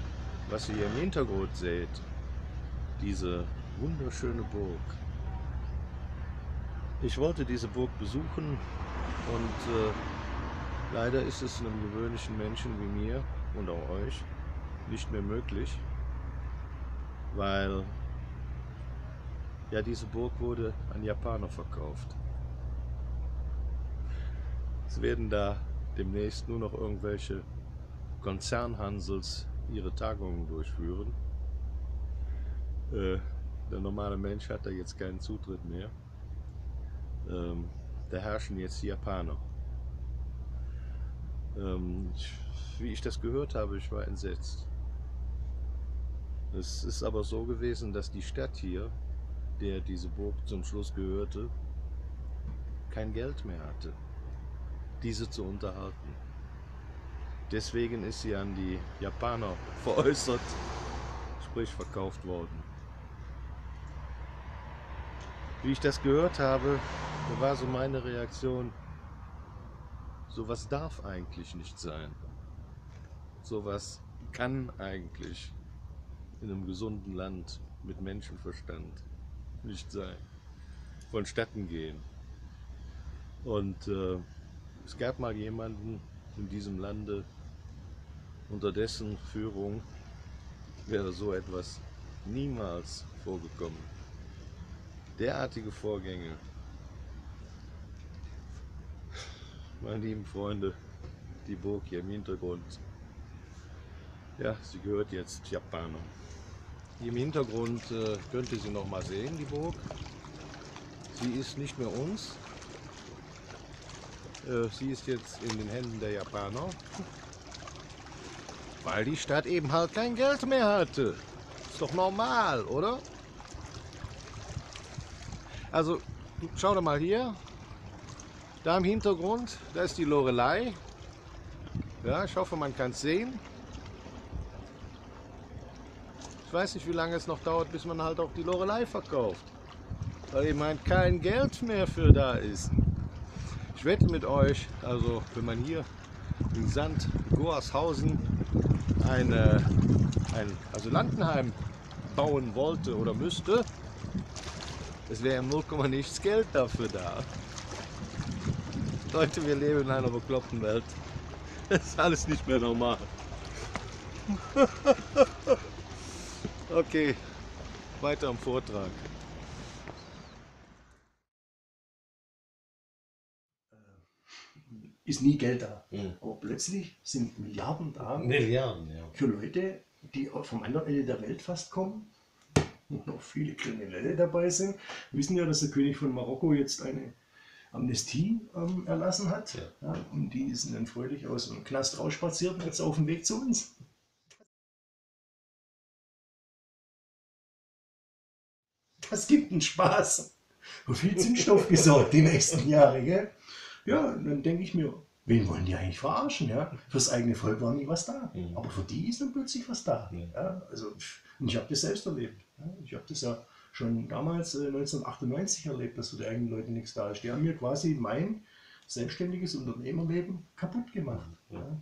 was ihr hier im Hintergrund seht, diese wunderschöne Burg. Ich wollte diese Burg besuchen und äh, leider ist es einem gewöhnlichen Menschen wie mir und auch euch nicht mehr möglich, weil ja diese Burg wurde an Japaner verkauft. Es werden da demnächst nur noch irgendwelche Konzernhansels ihre Tagungen durchführen. Äh, der normale Mensch hat da jetzt keinen Zutritt mehr. Ähm, da herrschen jetzt die Japaner. Ähm, ich, wie ich das gehört habe, ich war entsetzt. Es ist aber so gewesen, dass die Stadt hier, der diese Burg zum Schluss gehörte, kein Geld mehr hatte, diese zu unterhalten. Deswegen ist sie an die Japaner veräußert, sprich verkauft worden. Wie ich das gehört habe, war so meine Reaktion, sowas darf eigentlich nicht sein. Sowas kann eigentlich in einem gesunden Land mit Menschenverstand nicht sein, vonstatten gehen. Und äh, es gab mal jemanden in diesem Lande, unter dessen Führung wäre so etwas niemals vorgekommen. Derartige Vorgänge, meine lieben Freunde, die Burg hier im Hintergrund, ja, sie gehört jetzt Japanern. Im Hintergrund äh, könnt ihr sie noch mal sehen, die Burg. Sie ist nicht mehr uns. Äh, sie ist jetzt in den Händen der Japaner. Weil die Stadt eben halt kein Geld mehr hatte. Ist doch normal, oder? Also, schau doch mal hier. Da im Hintergrund, da ist die Lorelei. Ja, ich hoffe, man kann es sehen. Ich weiß nicht, wie lange es noch dauert, bis man halt auch die Lorelei verkauft. Weil eben halt kein Geld mehr für da ist. Ich wette mit euch, also wenn man hier in Sand Goarshausen eine, ein Asylantenheim bauen wollte oder müsste, es wäre im 0, nichts Geld dafür da. Leute, wir leben in einer bekloppten Welt. Das ist alles nicht mehr normal. okay, weiter am Vortrag. Ist nie Geld da. Mhm. Aber plötzlich sind Milliarden da Milliarden, ja. für Leute, die vom anderen Ende der Welt fast kommen. Und noch viele Kriminelle dabei sind. Wir wissen ja, dass der König von Marokko jetzt eine Amnestie ähm, erlassen hat. Ja. Ja, und die sind dann fröhlich aus dem Knast rausspaziert und jetzt auf dem Weg zu uns. Das gibt einen Spaß. Und viel Zündstoff gesorgt die nächsten Jahre. Gell? Ja, und dann denke ich mir, wen wollen die eigentlich verarschen? Ja? Fürs eigene Volk war nie was da. Mhm. Aber für die ist dann plötzlich was da. Mhm. Ja? Also, ich habe das selbst erlebt. Ja? Ich habe das ja schon damals äh, 1998 erlebt, dass für die eigenen Leute nichts da ist. Die haben mir quasi mein selbstständiges Unternehmerleben kaputt gemacht. Ja?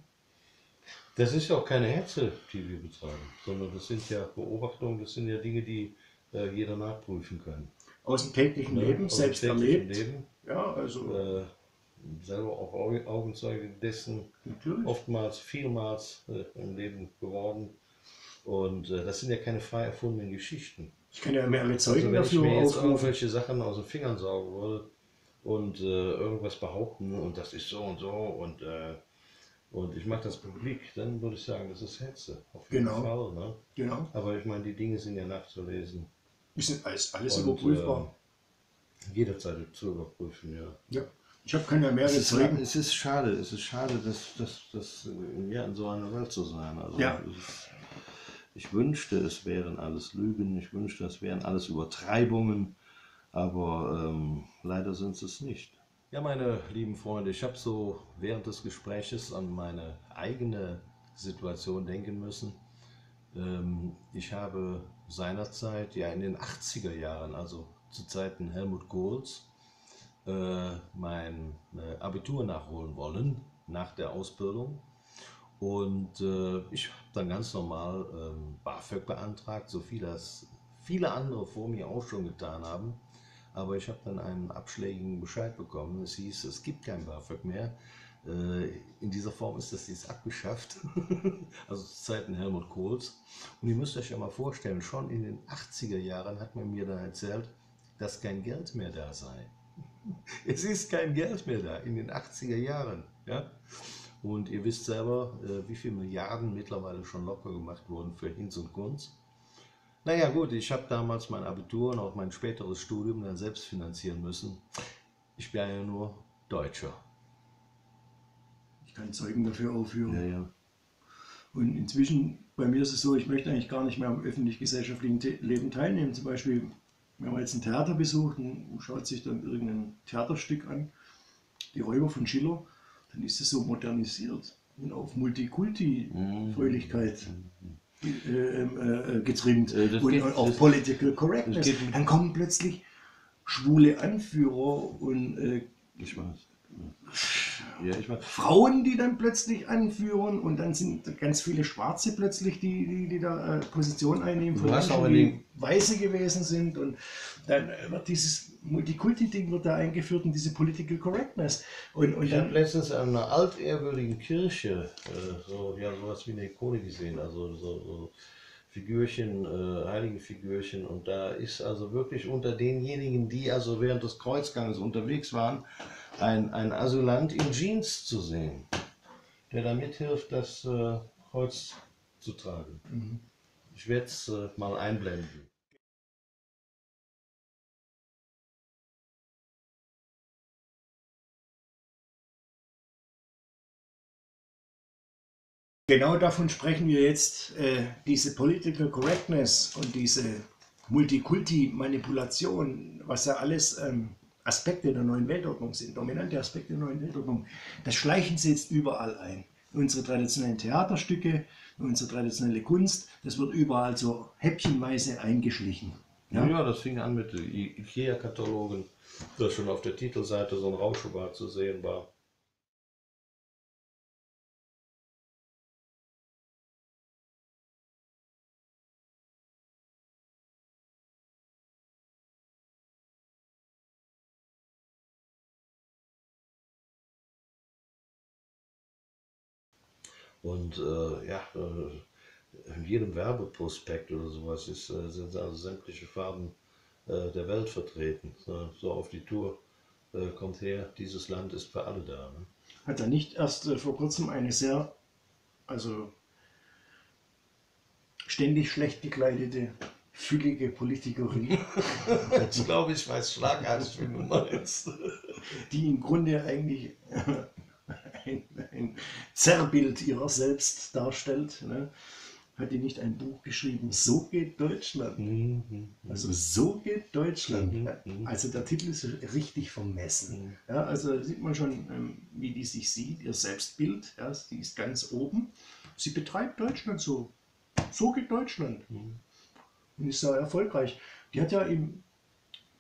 Das ist ja auch keine Hetze, die wir betreiben, sondern das sind ja Beobachtungen, das sind ja Dinge, die äh, jeder nachprüfen kann. Aus dem täglichen Ne? Leben, selbst täglichen erlebt. Leben, Ja, also äh, selber auch Au- Augenzeuge dessen, natürlich. oftmals, vielmals äh, im Leben geworden. Und äh, das sind ja keine frei erfundenen Geschichten. Ich kann ja mehrere Also Zeugen wenn ich dafür mir jetzt aufrufen. irgendwelche Sachen aus den Fingern saugen würde und äh, irgendwas behaupten und das ist so und so und äh, und ich mache das publik, dann würde ich sagen, das ist Hetze. Auf jeden Genau. Fall. Ne? Genau. Aber ich meine, die Dinge sind ja nachzulesen. Ist alles, alles Und, überprüfbar. äh, jederzeit zu überprüfen, ja. ja. Ich habe keine mehrere Es ist, Zeugen. es ist schade, es ist schade, dass, dass, dass äh, ja, in so einer Welt zu sein. Also Ja. es ist, ich wünschte, es wären alles Lügen, ich wünschte, es wären alles Übertreibungen, aber ähm, leider sind es es nicht. Ja, meine lieben Freunde, ich habe so während des Gespräches an meine eigene Situation denken müssen. Ähm, ich habe seinerzeit, ja in den 80er Jahren, also zu Zeiten Helmut Kohls, äh, mein äh, Abitur nachholen wollen nach der Ausbildung. Und äh, ich habe dann ganz normal ähm, BAföG beantragt, so viel das viele andere vor mir auch schon getan haben. Aber ich habe dann einen abschlägigen Bescheid bekommen. Es hieß, es gibt kein BAföG mehr. Äh, In dieser Form ist das jetzt abgeschafft. also zu Zeiten Helmut Kohls. Und ihr müsst euch ja mal vorstellen, schon in den 80er Jahren hat man mir dann erzählt, dass kein Geld mehr da sei. Es ist kein Geld mehr da in den 80er Jahren. Ja? Und ihr wisst selber, äh, wie viele Milliarden mittlerweile schon locker gemacht wurden für Hinz und Kunz. Naja gut, ich habe damals mein Abitur und auch mein späteres Studium dann selbst finanzieren müssen. Ich bin ja nur Deutscher. Ich kann Zeugen dafür aufführen. Ja, ja. Und inzwischen, bei mir ist es so, ich möchte eigentlich gar nicht mehr am öffentlich-gesellschaftlichen Leben teilnehmen. Zum Beispiel, wenn man jetzt ein Theater besucht und schaut sich dann irgendein Theaterstück an, die Räuber von Schiller, dann ist es so modernisiert und auf Multikulti-Fröhlichkeit äh, äh, getrimmt Äh, das und geht- auf Political Correctness. Dann kommen plötzlich schwule Anführer und äh, Ich weiß. Ja. Frauen, die dann plötzlich anführen und dann sind ganz viele Schwarze plötzlich, die, die, die da äh, Position einnehmen, von Menschen, die den- Weiße gewesen sind und dann wird dieses Multikulti-Ding wird da eingeführt und diese Political Correctness und, und Ich habe letztens an einer altehrwürdigen Kirche äh, so, ja, sowas wie eine Ikone gesehen, also so, so Figürchen, äh, heilige Figürchen. Und da ist also wirklich unter denjenigen, die also während des Kreuzganges unterwegs waren, ein, ein Asylant in Jeans zu sehen, der da mithilft, das äh, Kreuz zu tragen. Ich werde es äh, mal einblenden. genau davon sprechen wir jetzt, äh, diese Political Correctness und diese Multikulti-Manipulation, was ja alles ähm, Aspekte der neuen Weltordnung sind, dominante Aspekte der neuen Weltordnung, das schleichen sie jetzt überall ein. Unsere traditionellen Theaterstücke, unsere traditionelle Kunst, das wird überall so häppchenweise eingeschlichen. Ja, ja, das fing an mit IKEA-Katalogen, dass schon auf der Titelseite so ein Rauschebad zu sehen war. Und äh, ja, äh, in jedem Werbeprospekt oder sowas ist, äh, sind also sämtliche Farben äh, der Welt vertreten. So, auf die Tour kommt her, dieses Land ist für alle da. Ne? Hat er nicht erst vor kurzem eine sehr, also ständig schlecht gekleidete, füllige Politikerin, Ich glaube, ich weiß schlagartig, wie du meinst. die im Grunde eigentlich ein, ein Zerrbild ihrer selbst darstellt, ne? hat die nicht ein Buch geschrieben, So geht Deutschland. Mhm. Also so geht Deutschland. Mhm, mhm. Also der Titel ist richtig vermessen. Ja, also da sieht man schon, ähm, wie die sich sieht, ihr Selbstbild. Ja, die ist ganz oben. Sie betreibt Deutschland so. So geht Deutschland. Und ist sehr erfolgreich. Die hat ja im,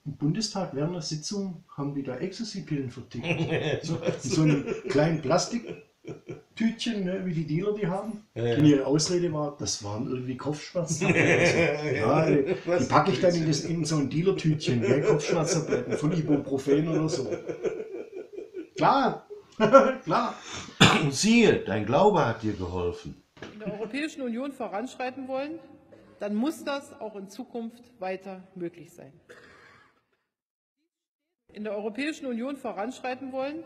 im Bundestag während der Sitzung haben die da Ecstasy-Pillen vertickt. so, in so einem kleinen Plastiktütchen, ne, wie die Dealer die haben. Ja, ja. Und ihre Ausrede war, das waren irgendwie Kopfschmerzen. ja, die, die packe ich dann in, das, in so ein Dealer-Tütchen, gell, Kopfschmerztabletten von Ibuprofen oder so. Klar, klar. Und siehe, dein Glaube hat dir geholfen. in der Europäischen Union voranschreiten wollen, dann muss das auch in Zukunft weiter möglich sein. In der Europäischen Union voranschreiten wollen,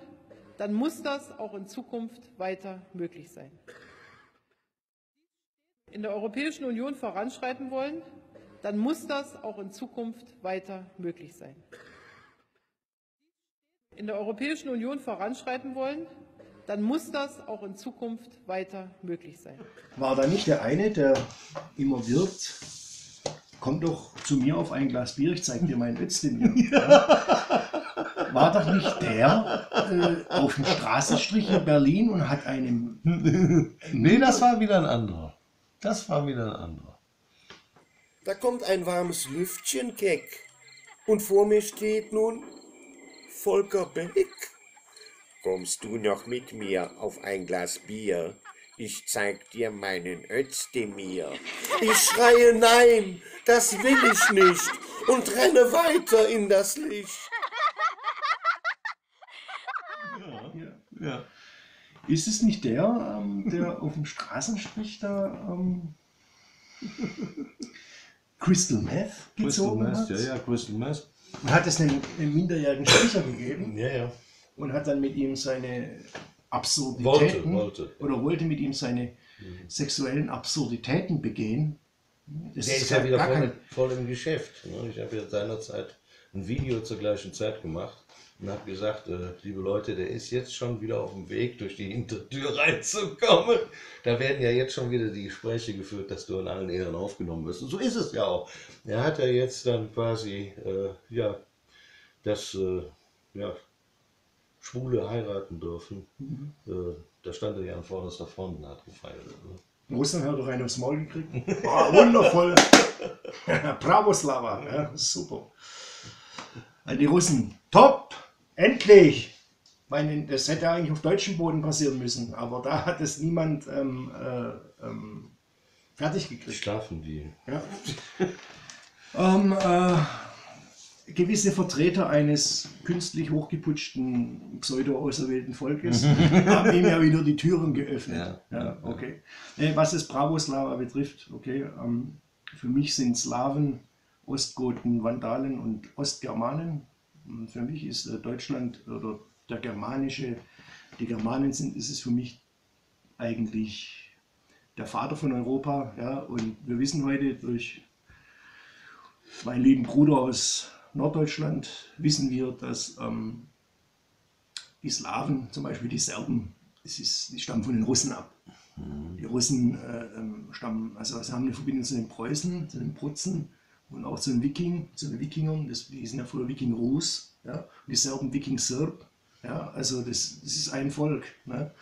dann muss das auch in Zukunft weiter möglich sein. In der Europäischen Union voranschreiten wollen, dann muss das auch in Zukunft weiter möglich sein. In der Europäischen Union voranschreiten wollen, dann muss das auch in Zukunft weiter möglich sein. War da nicht der eine, der immer wirbt, komm doch zu mir auf ein Glas Bier, ich zeig dir meinen Özdemir. Ja. War doch nicht der äh, auf dem Straßenstrich in Berlin und hat einem... nee, das war wieder ein anderer. Das war wieder ein anderer. Da kommt ein warmes Lüftchen keck. Und vor mir steht nun Volker Beck. Kommst du noch mit mir auf ein Glas Bier? Ich zeig dir meinen Özdemir. Ich schreie nein, das will ich nicht und renne weiter in das Licht. Ja. ja. Ist es nicht der, ähm, der auf dem Straßenstrich da ähm, Crystal Meth gezogen Crystal hat? Meth, ja, ja, Crystal Meth. Und hat es einem, einem minderjährigen Sprecher gegeben Ja, ja. und hat dann mit ihm seine Absurditäten Wollte, wollte. oder wollte mit ihm seine sexuellen Absurditäten begehen. Das Der ist ja wieder voll, kein- voll im Geschäft. Ne? Ich habe ja seinerzeit ein Video zur gleichen Zeit gemacht und habe gesagt, äh, liebe Leute, der ist jetzt schon wieder auf dem Weg, durch die Hintertür reinzukommen. Da werden ja jetzt schon wieder die Gespräche geführt, dass du in allen Ehren aufgenommen wirst. Und so ist es ja auch. Er hat ja jetzt dann quasi, äh, ja, das, äh, ja, Schwule heiraten dürfen. Äh, da stand er ja an vorderster Front und hat gefeiert. Ne? Russland hat doch einen aufs Maul gekriegt. Oh, wundervoll. Bravoslava. Ja, super. Also die Russen, top, endlich. Ich meine, das hätte eigentlich auf deutschem Boden passieren müssen, aber da hat es niemand ähm, äh, ähm, fertig gekriegt. Schlafen die. Ja. ähm, äh, gewisse Vertreter eines künstlich hochgeputschten, pseudo-auserwählten Volkes haben ihm ja wieder die Türen geöffnet. Ja, Ja, okay. Äh, was es Bravoslava betrifft, okay, ähm, für mich sind Slawen, Ostgoten, Vandalen und Ostgermanen. Und für mich ist äh, Deutschland oder der germanische, die Germanen sind, ist es für mich eigentlich der Vater von Europa. Ja, und wir wissen heute durch meinen lieben Bruder aus Norddeutschland, wissen wir, dass ähm, die Slawen, zum Beispiel die Serben, das ist, die stammen von den Russen ab. Die Russen äh, ähm, stammen, also sie haben eine Verbindung zu den Preußen, zu den Prutzen und auch zu den Wiking, zu den Wikingern, das, die sind ja früher Viking Rus, ja, und die Serben Viking Serb, ja, also das, das ist ein Volk. Ne?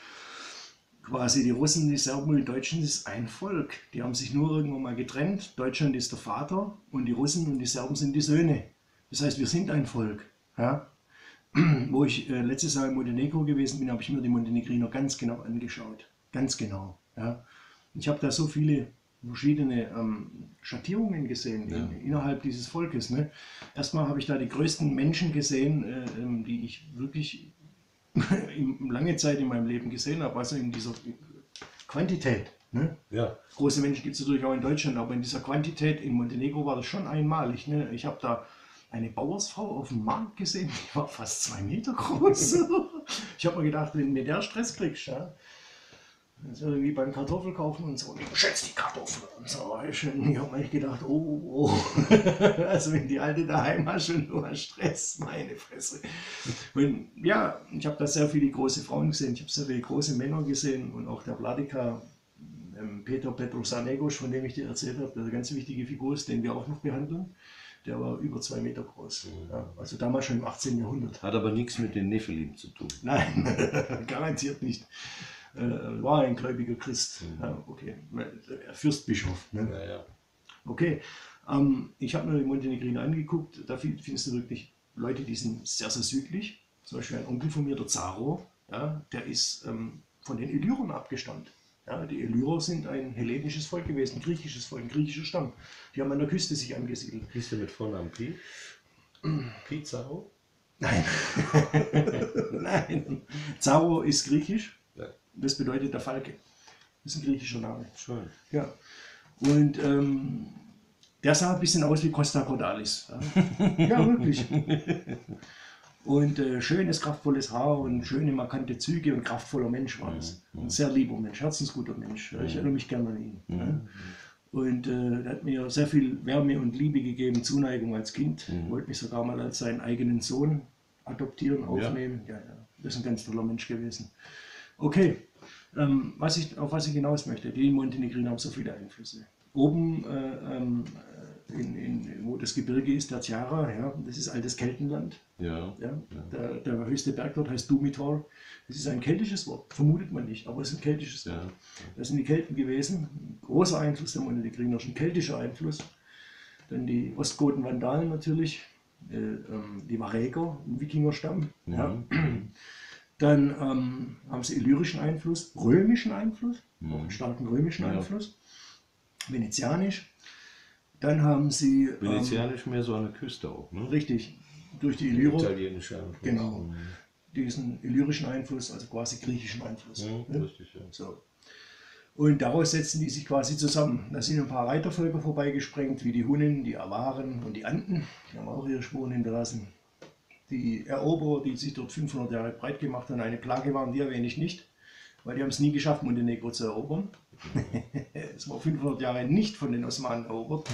quasi die Russen, die Serben und die Deutschen, das ist ein Volk. Die haben sich nur irgendwann mal getrennt. Deutschland ist der Vater und die Russen und die Serben sind die Söhne. Das heißt, wir sind ein Volk. Ja? Wo ich äh, letztes Jahr in Montenegro gewesen bin, habe ich mir die Montenegriner ganz genau angeschaut. Ganz genau. Ja? Ich habe da so viele verschiedene ähm, Schattierungen gesehen in, innerhalb dieses Volkes. Ne? Erstmal habe ich da die größten Menschen gesehen, äh, ähm, die ich wirklich lange Zeit in meinem Leben gesehen habe, also in dieser Quantität. Ne? Ja. Große Menschen gibt es natürlich auch in Deutschland, aber in dieser Quantität in Montenegro war das schon einmalig. Ne? Ich habe da eine Bauersfrau auf dem Markt gesehen, die war fast zwei Meter groß. ich habe mir gedacht, wenn du der Stress kriegst, ja, ist irgendwie beim Kartoffelkaufen und so, du schätzt die Kartoffeln und so. Und Ich habe mir gedacht, oh, oh. also wenn die Alte daheim hast und du hast Stress, meine Fresse. Und ja, ich habe da sehr viele große Frauen gesehen, ich habe sehr viele große Männer gesehen und auch der Vladika, ähm, Peter Petrosanegos, von dem ich dir erzählt habe, der eine ganz wichtige Figur ist, den wir auch noch behandeln, der war über zwei Meter groß. Ja, also damals schon im 18. Jahrhundert. Hat aber nichts mit den Nephilim zu tun. Nein, garantiert nicht. Äh, war ein gläubiger Christ. Ja, okay. Fürstbischof. Ne? Ja. Okay. Ähm, ich habe mir die Montenegriner angeguckt. Da find- findest du wirklich Leute, die sind sehr, sehr südlich. Zum Beispiel ein Onkel von mir, der Zaro, der ist ähm, von den Illyrern abgestammt. Ja, die Illyrer sind ein hellenisches Volk gewesen, ein griechisches Volk, ein griechischer Stamm. Die haben an der Küste sich angesiedelt. Der mit Vornamen Pi? Pizarro? Nein. Nein. Zaro ist griechisch. Das bedeutet der Falke. Das ist ein griechischer Name. Schön. Ja. Und ähm, der sah ein bisschen aus wie Costa Cordalis. Ja, ja wirklich. Und äh, schönes, kraftvolles Haar und schöne, markante Züge und kraftvoller Mensch war das. Ein sehr lieber Mensch, herzensguter Mensch. Ich erinnere mich gerne an ihn. Ja. Und äh, er hat mir sehr viel Wärme und Liebe gegeben, Zuneigung als Kind. Wollte mich sogar mal als seinen eigenen Sohn adoptieren, aufnehmen. Ja. Ja, Das ist ein ganz toller Mensch gewesen. Okay, ähm, was ich, auf was ich hinaus möchte, die Montenegriner haben so viele Einflüsse. Oben, äh, ähm, in, in, wo das Gebirge ist, der Tiara, ja, das ist altes Keltenland. Ja. Ja, der, der höchste Berg dort heißt Dumitor. Das ist ein keltisches Wort, vermutet man nicht, aber es ist ein keltisches Wort. Ja. Das sind die Kelten gewesen. Ein großer Einfluss der Montenegriner, ein keltischer Einfluss. Dann die Ostgoten Vandalen natürlich, äh, ähm, die Varäger, ein Wikingerstamm. Ja. Dann ähm, haben sie illyrischen Einfluss, römischen Einfluss, auch einen starken römischen Ja. Einfluss, venezianisch. Dann haben sie ähm, Venezianisch mehr so der Küste auch, ne? richtig durch die Illyrer Italienische Einfluss. Genau. diesen illyrischen Einfluss, also quasi griechischen Einfluss. Ja, ne? richtig, ja. So. Und daraus setzen die sich quasi zusammen. Da sind ein paar Reitervölker vorbeigesprengt, wie die Hunnen, die Awaren und die Anden. Die haben auch ihre Spuren hinterlassen. Die Eroberer, die sich dort 500 Jahre breit gemacht haben, eine Plage waren, die erwähne ich nicht, weil die haben es nie geschafft, Montenegro zu erobern. es war 500 Jahre nicht von den Osmanen erobert.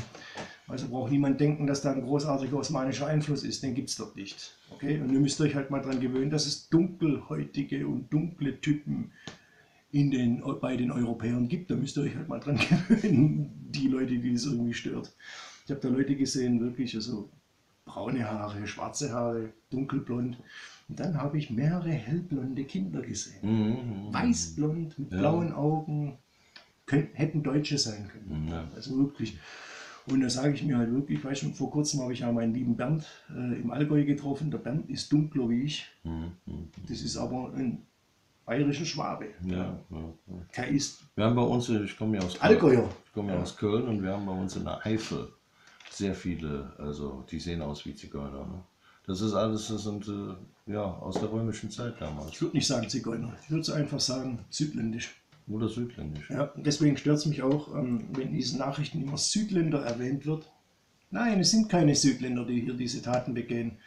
Also braucht niemand denken, dass da ein großartiger osmanischer Einfluss ist. Den gibt es dort nicht. Okay? Und ihr müsst euch halt mal dran gewöhnen, dass es dunkelhäutige und dunkle Typen in den, bei den Europäern gibt. Da müsst ihr euch halt mal dran gewöhnen, die Leute, die das irgendwie stört. Ich habe da Leute gesehen, wirklich, also braune Haare, schwarze Haare, dunkelblond. Und dann habe ich mehrere hellblonde Kinder gesehen. Mhm. Weißblond, mit blauen Augen, können, hätten Deutsche sein können. Ja. Also wirklich. Und da sage ich mir halt wirklich, weißt du, vor kurzem habe ich ja meinen lieben Bernd äh, im Allgäu getroffen. Der Bernd ist dunkler wie ich. Mhm. Das ist aber ein bayerischer Schwabe. Ja, ja, ja. Ist Wir haben bei uns, ich komme ja aus Köln, Allgäuer. ich komme ja aus Köln und wir haben bei uns in der Eifel sehr viele, also die sehen aus wie Zigeuner. Ne? Das ist alles, das sind äh, ja aus der römischen Zeit damals. Ich würde nicht sagen Zigeuner. Ich würde einfach sagen südländisch. Oder südländisch. Ja, deswegen stört es mich auch, ähm, wenn in diesen Nachrichten immer Südländer erwähnt wird. Nein, es sind keine Südländer, die hier diese Taten begehen.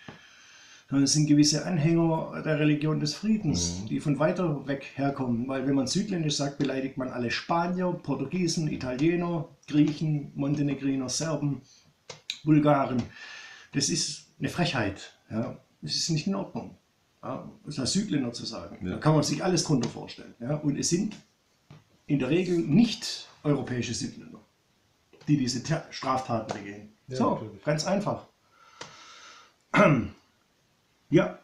Sondern es sind gewisse Anhänger der Religion des Friedens, die von weiter weg herkommen. Weil wenn man südländisch sagt, beleidigt man alle Spanier, Portugiesen, Italiener, Griechen, Montenegriner, Serben, Bulgaren. Das ist eine Frechheit. Ja. Das ist nicht in Ordnung. Ja. Das als Südländer zu sagen. Ja. Da kann man sich alles drunter vorstellen. Ja. Und es sind in der Regel nicht europäische Südländer, die diese Ter Straftaten begehen. so, natürlich. ganz einfach. Ja,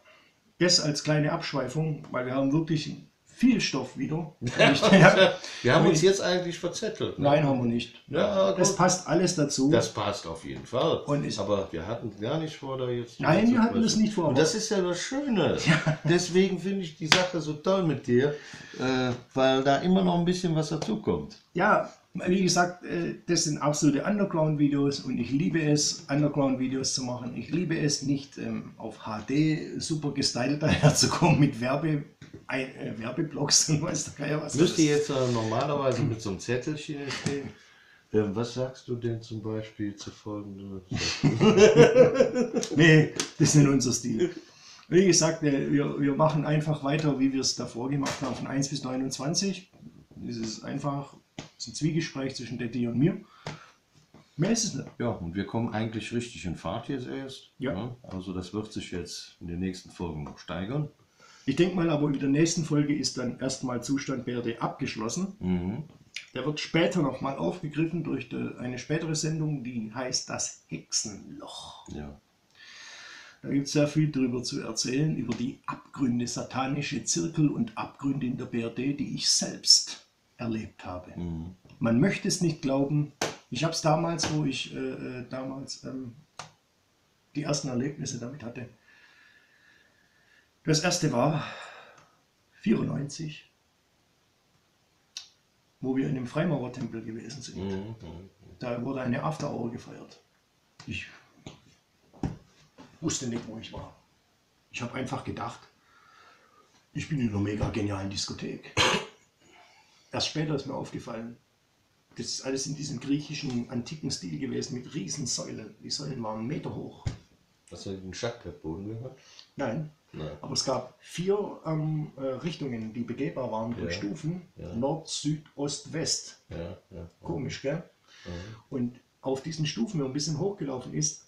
das als kleine Abschweifung, weil wir haben wirklich viel Stoff wieder. Ja. Wir haben uns jetzt eigentlich verzettelt. Ne? Nein, haben wir nicht. Ja, Das passt alles dazu. Das passt auf jeden Fall. Und ist- Aber wir hatten gar nicht vor, da jetzt. Nein, wir hatten das nicht vor. Und das ist ja das Schöne. Deswegen finde ich die Sache so toll mit dir, äh, weil da immer noch ein bisschen was dazukommt. Ja, wie gesagt, äh, das sind absolute Underground-Videos und ich liebe es, Underground-Videos zu machen. Ich liebe es nicht ähm, auf HD super gestylt daherzukommen mit Werbe, ein, äh, Werbeblocks und weiß der Geier was. Müsste jetzt äh, normalerweise mit so einem Zettelchen stehen. Ähm, was sagst du denn zum Beispiel zu folgendem? Nee, das ist nicht unser Stil. Wie gesagt, wir, wir machen einfach weiter, wie wir es davor gemacht haben, von 1 bis 29. Das ist einfach das ist ein Zwiegespräch zwischen Detti und mir. Mehr ist es nicht. Ja, und wir kommen eigentlich richtig in Fahrt jetzt erst. Ja. Also das wird sich jetzt in den nächsten Folgen noch steigern. Ich denke mal, aber in der nächsten Folge ist dann erstmal Zustand BRD abgeschlossen. Mhm. Der wird später nochmal aufgegriffen durch die, eine spätere Sendung, die heißt Das Hexenloch. Ja. Da gibt es sehr viel darüber zu erzählen, über die Abgründe, satanische Zirkel und Abgründe in der BRD, die ich selbst erlebt habe. Man möchte es nicht glauben. Ich habe es damals, wo ich äh, äh, damals ähm, die ersten Erlebnisse damit hatte. Das erste war 94, wo wir in dem Freimaurertempel gewesen sind. Mhm. Da wurde eine After Hour gefeiert. Ich wusste nicht, wo ich war. Ich habe einfach gedacht, ich bin in einer mega genialen Diskothek. Erst später ist mir aufgefallen, das ist alles in diesem griechischen antiken Stil gewesen mit Riesensäulen. Die Säulen waren einen Meter hoch. Hast du den Schachbrettboden gehört? Nein, Nein. aber es gab vier ähm, äh, Richtungen, die begehbar waren durch Ja. Stufen. Ja. Nord, Süd, Ost, West. Ja. Komisch, gell? Und auf diesen Stufen, wenn man ein bisschen hochgelaufen ist,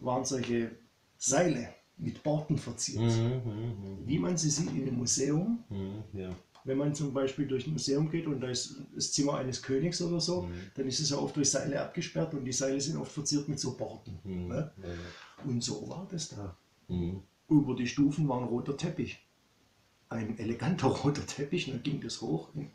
waren solche Seile mit Borten verziert. Mhm, Wie man sie sieht in einem Museum, mhm, mhm, wenn man zum Beispiel durch ein Museum geht und da ist das Zimmer eines Königs oder so, Mhm. dann ist es ja oft durch Seile abgesperrt und die Seile sind oft verziert mit so Borten. Mhm, Ne? Und so war das da. Mhm. Über die Stufen war ein roter Teppich. Ein eleganter roter Teppich, und dann ging das hoch in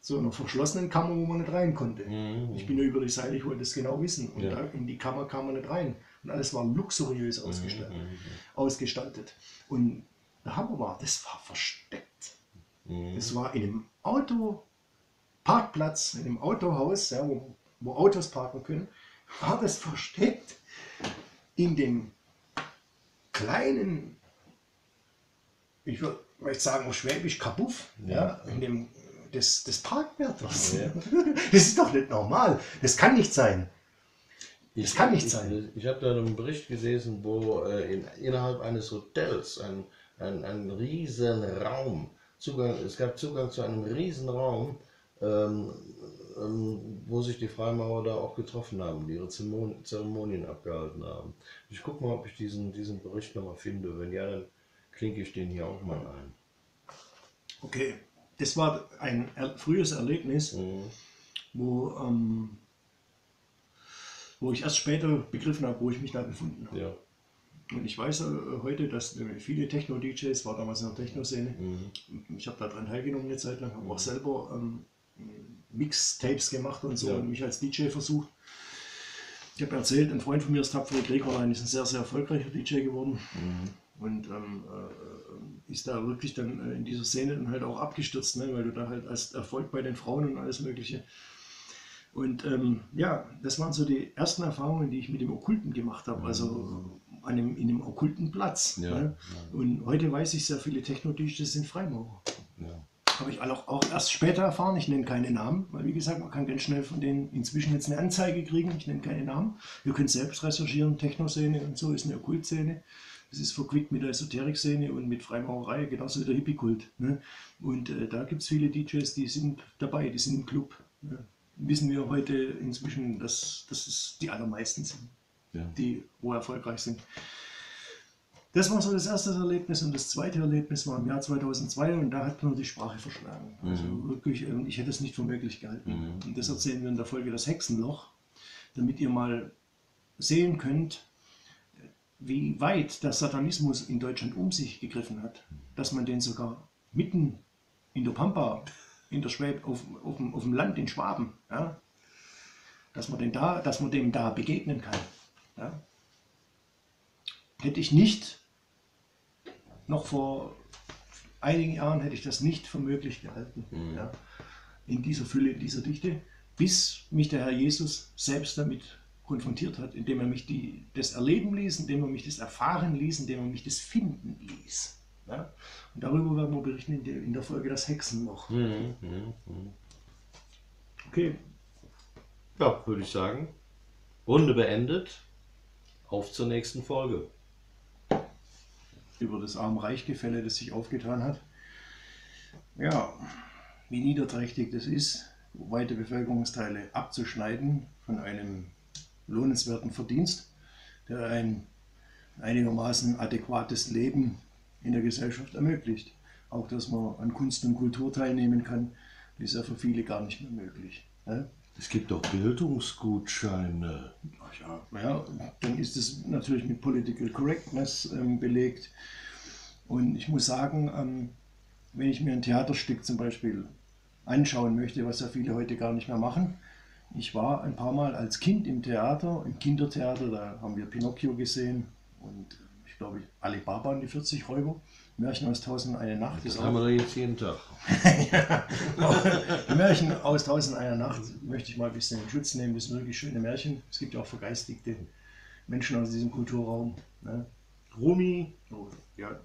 so einer verschlossenen Kammer, wo man nicht rein konnte. Mhm. Ich bin ja über die Seile, ich wollte das genau wissen. Und Ja. in die Kammer kam man nicht rein. Und alles war luxuriös ausgestattet. Mhm. ausgestaltet. Und der Hammer war, das war versteckt. Mhm. Das war in einem Autoparkplatz, in einem Autohaus, ja, wo, wo Autos parken können, war das versteckt in dem kleinen, ich würde sagen auf Schwäbisch Kabuff, ja. in dem des, des Parkwärters. Ja. Das ist doch nicht normal. Das kann nicht sein. Das kann nicht ich, sein. Ich, ich habe da einen Bericht gelesen, wo äh, in, innerhalb eines Hotels ein, ein, ein riesen Raum, Zugang, es gab Zugang zu einem riesen Raum, ähm, ähm, wo sich die Freimaurer da auch getroffen haben, die ihre Zeremon- Zeremonien abgehalten haben. Ich gucke mal, ob ich diesen, diesen Bericht nochmal finde. Wenn ja, dann klinke ich den hier auch mal ein. Okay, das war ein er frühes Erlebnis. Mhm. wo, ähm, wo ich erst später begriffen habe, wo ich mich da befunden habe. Ja. Und ich weiß äh, heute, dass äh, viele Techno-DJs, war damals in der Techno-Szene, Mhm. ich habe daran teilgenommen eine Zeit lang, habe auch selber ähm, Mixtapes gemacht und so Ja. und mich als DJ versucht. Ich habe erzählt, ein Freund von mir, das tapfere Gregorlein, ist ein sehr, sehr erfolgreicher DJ geworden und ähm, äh, ist da wirklich dann äh, in dieser Szene dann halt auch abgestürzt, ne? weil du da halt als Erfolg bei den Frauen und alles Mögliche. Und ähm, ja, das waren so die ersten Erfahrungen, die ich mit dem Okkulten gemacht habe, also an einem, in einem okkulten Platz. Ja, Ne? Und heute weiß ich, sehr viele Techno-DJs sind Freimaurer. Ja. Habe ich auch, auch erst später erfahren, ich nenne keine Namen, weil wie gesagt, man kann ganz schnell von denen inzwischen jetzt eine Anzeige kriegen, ich nenne keine Namen. Ihr könnt selbst recherchieren, Techno-Szene und so ist eine Okkult-Szene. Das ist verquickt mit der Esoterik-Szene und mit Freimaurerei, genauso wie der Hippie-Kult. Ne? Und äh, da gibt es viele DJs, die sind dabei, die sind im Club. Ne? Wissen wir heute inzwischen, dass, dass es die allermeisten sind, Ja. die wo erfolgreich sind. Das war so das erste Erlebnis und das zweite Erlebnis war im Jahr 2002 und da hat mir die Sprache verschlagen. Also wirklich, ähm, ich hätte es nicht für möglich gehalten. Und das erzählen wir in der Folge Das Hexenloch, damit ihr mal sehen könnt, wie weit der Satanismus in Deutschland um sich gegriffen hat, dass man den sogar mitten in der Pampa, in der Schwäb, auf, auf, dem, auf dem Land in Schwaben, ja, dass man, den da, dass man dem da begegnen kann. Ja. Hätte ich nicht, noch vor einigen Jahren hätte ich das nicht für möglich gehalten. Ja. In dieser Fülle, in dieser Dichte, bis mich der Herr Jesus selbst damit konfrontiert hat, indem er mich die, das erleben ließ, indem er mich das erfahren ließ, indem er mich das finden ließ. Ja. Und darüber werden wir berichten in der, in der Folge Das Hexenloch. Mhm. Mhm. Mhm. Okay, Ja, würde ich sagen. Runde beendet. Auf zur nächsten Folge. Über das Arm-Reich-Gefälle, das sich aufgetan hat. Ja, wie niederträchtig das ist, weite Bevölkerungsteile abzuschneiden von einem lohnenswerten Verdienst, der ein einigermaßen adäquates Leben in der Gesellschaft ermöglicht. Auch dass man an Kunst und Kultur teilnehmen kann, ist ja für viele gar nicht mehr möglich. ne? Es gibt doch Bildungsgutscheine. Ach ja, naja, dann ist es natürlich mit Political Correctness ähm, belegt. Und ich muss sagen, ähm, wenn ich mir ein Theaterstück zum Beispiel anschauen möchte, was ja viele heute gar nicht mehr machen. Ich war ein paar Mal als Kind im Theater, im Kindertheater, da haben wir Pinocchio gesehen und ich glaube Alibaba und die 40 Räuber. Märchen aus Tausend eine Nacht ist Das haben wir doch jetzt jeden Tag. die Märchen aus Tausend einer Nacht möchte ich mal ein bisschen in Schutz nehmen. Das sind wirklich schöne Märchen. Es gibt ja auch vergeistigte Menschen aus diesem Kulturraum. Ne? Rumi, oh, ja,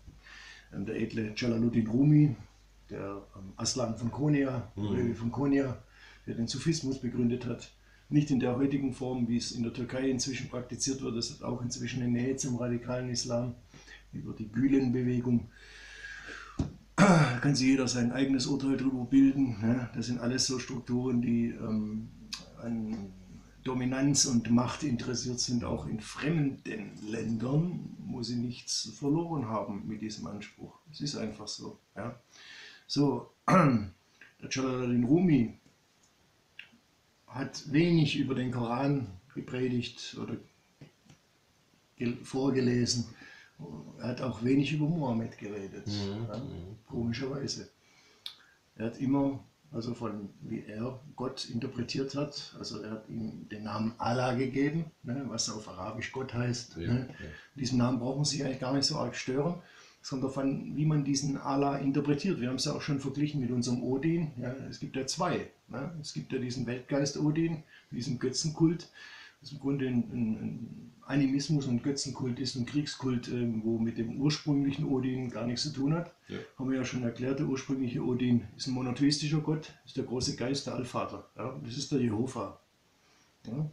ähm, der edle Jalaluddin Rumi, der Aslan von Konya, Löwe von Konya, der den Sufismus begründet hat. nicht in der heutigen Form, wie es in der Türkei inzwischen praktiziert wird. Das hat auch inzwischen eine Nähe zum radikalen Islam über die Gülen-Bewegung. Da kann sich jeder sein eigenes Urteil darüber bilden. Ne? Das sind alles so Strukturen, die ähm, an Dominanz und Macht interessiert sind, auch in fremden Ländern, wo sie nichts verloren haben mit diesem Anspruch. Es ist einfach so. So, der Jalaluddin Rumi hat wenig über den Koran gepredigt oder vorgelesen. Er hat auch wenig über Mohammed geredet, mhm. ja, komischerweise. Er hat immer also von wie er Gott interpretiert hat. Also er hat ihm den Namen Allah gegeben, ne, was auf Arabisch Gott heißt. Ja, ne. ja. Diesen Namen brauchen Sie eigentlich gar nicht so arg stören. Kommt davon, wie man diesen Allah interpretiert. Wir haben es ja auch schon verglichen mit unserem Odin. Ja, es gibt ja zwei. Ne? Es gibt ja diesen Weltgeist Odin, diesen Götzenkult. Das ist im Grunde ein, ein, ein Animismus und Götzenkult ist ein Kriegskult, äh, wo mit dem ursprünglichen Odin gar nichts zu tun hat. Ja. Haben wir ja schon erklärt, der ursprüngliche Odin ist ein monotheistischer Gott, ist der große Geist, der Allvater. Ja, das ist der Jehova. Ja,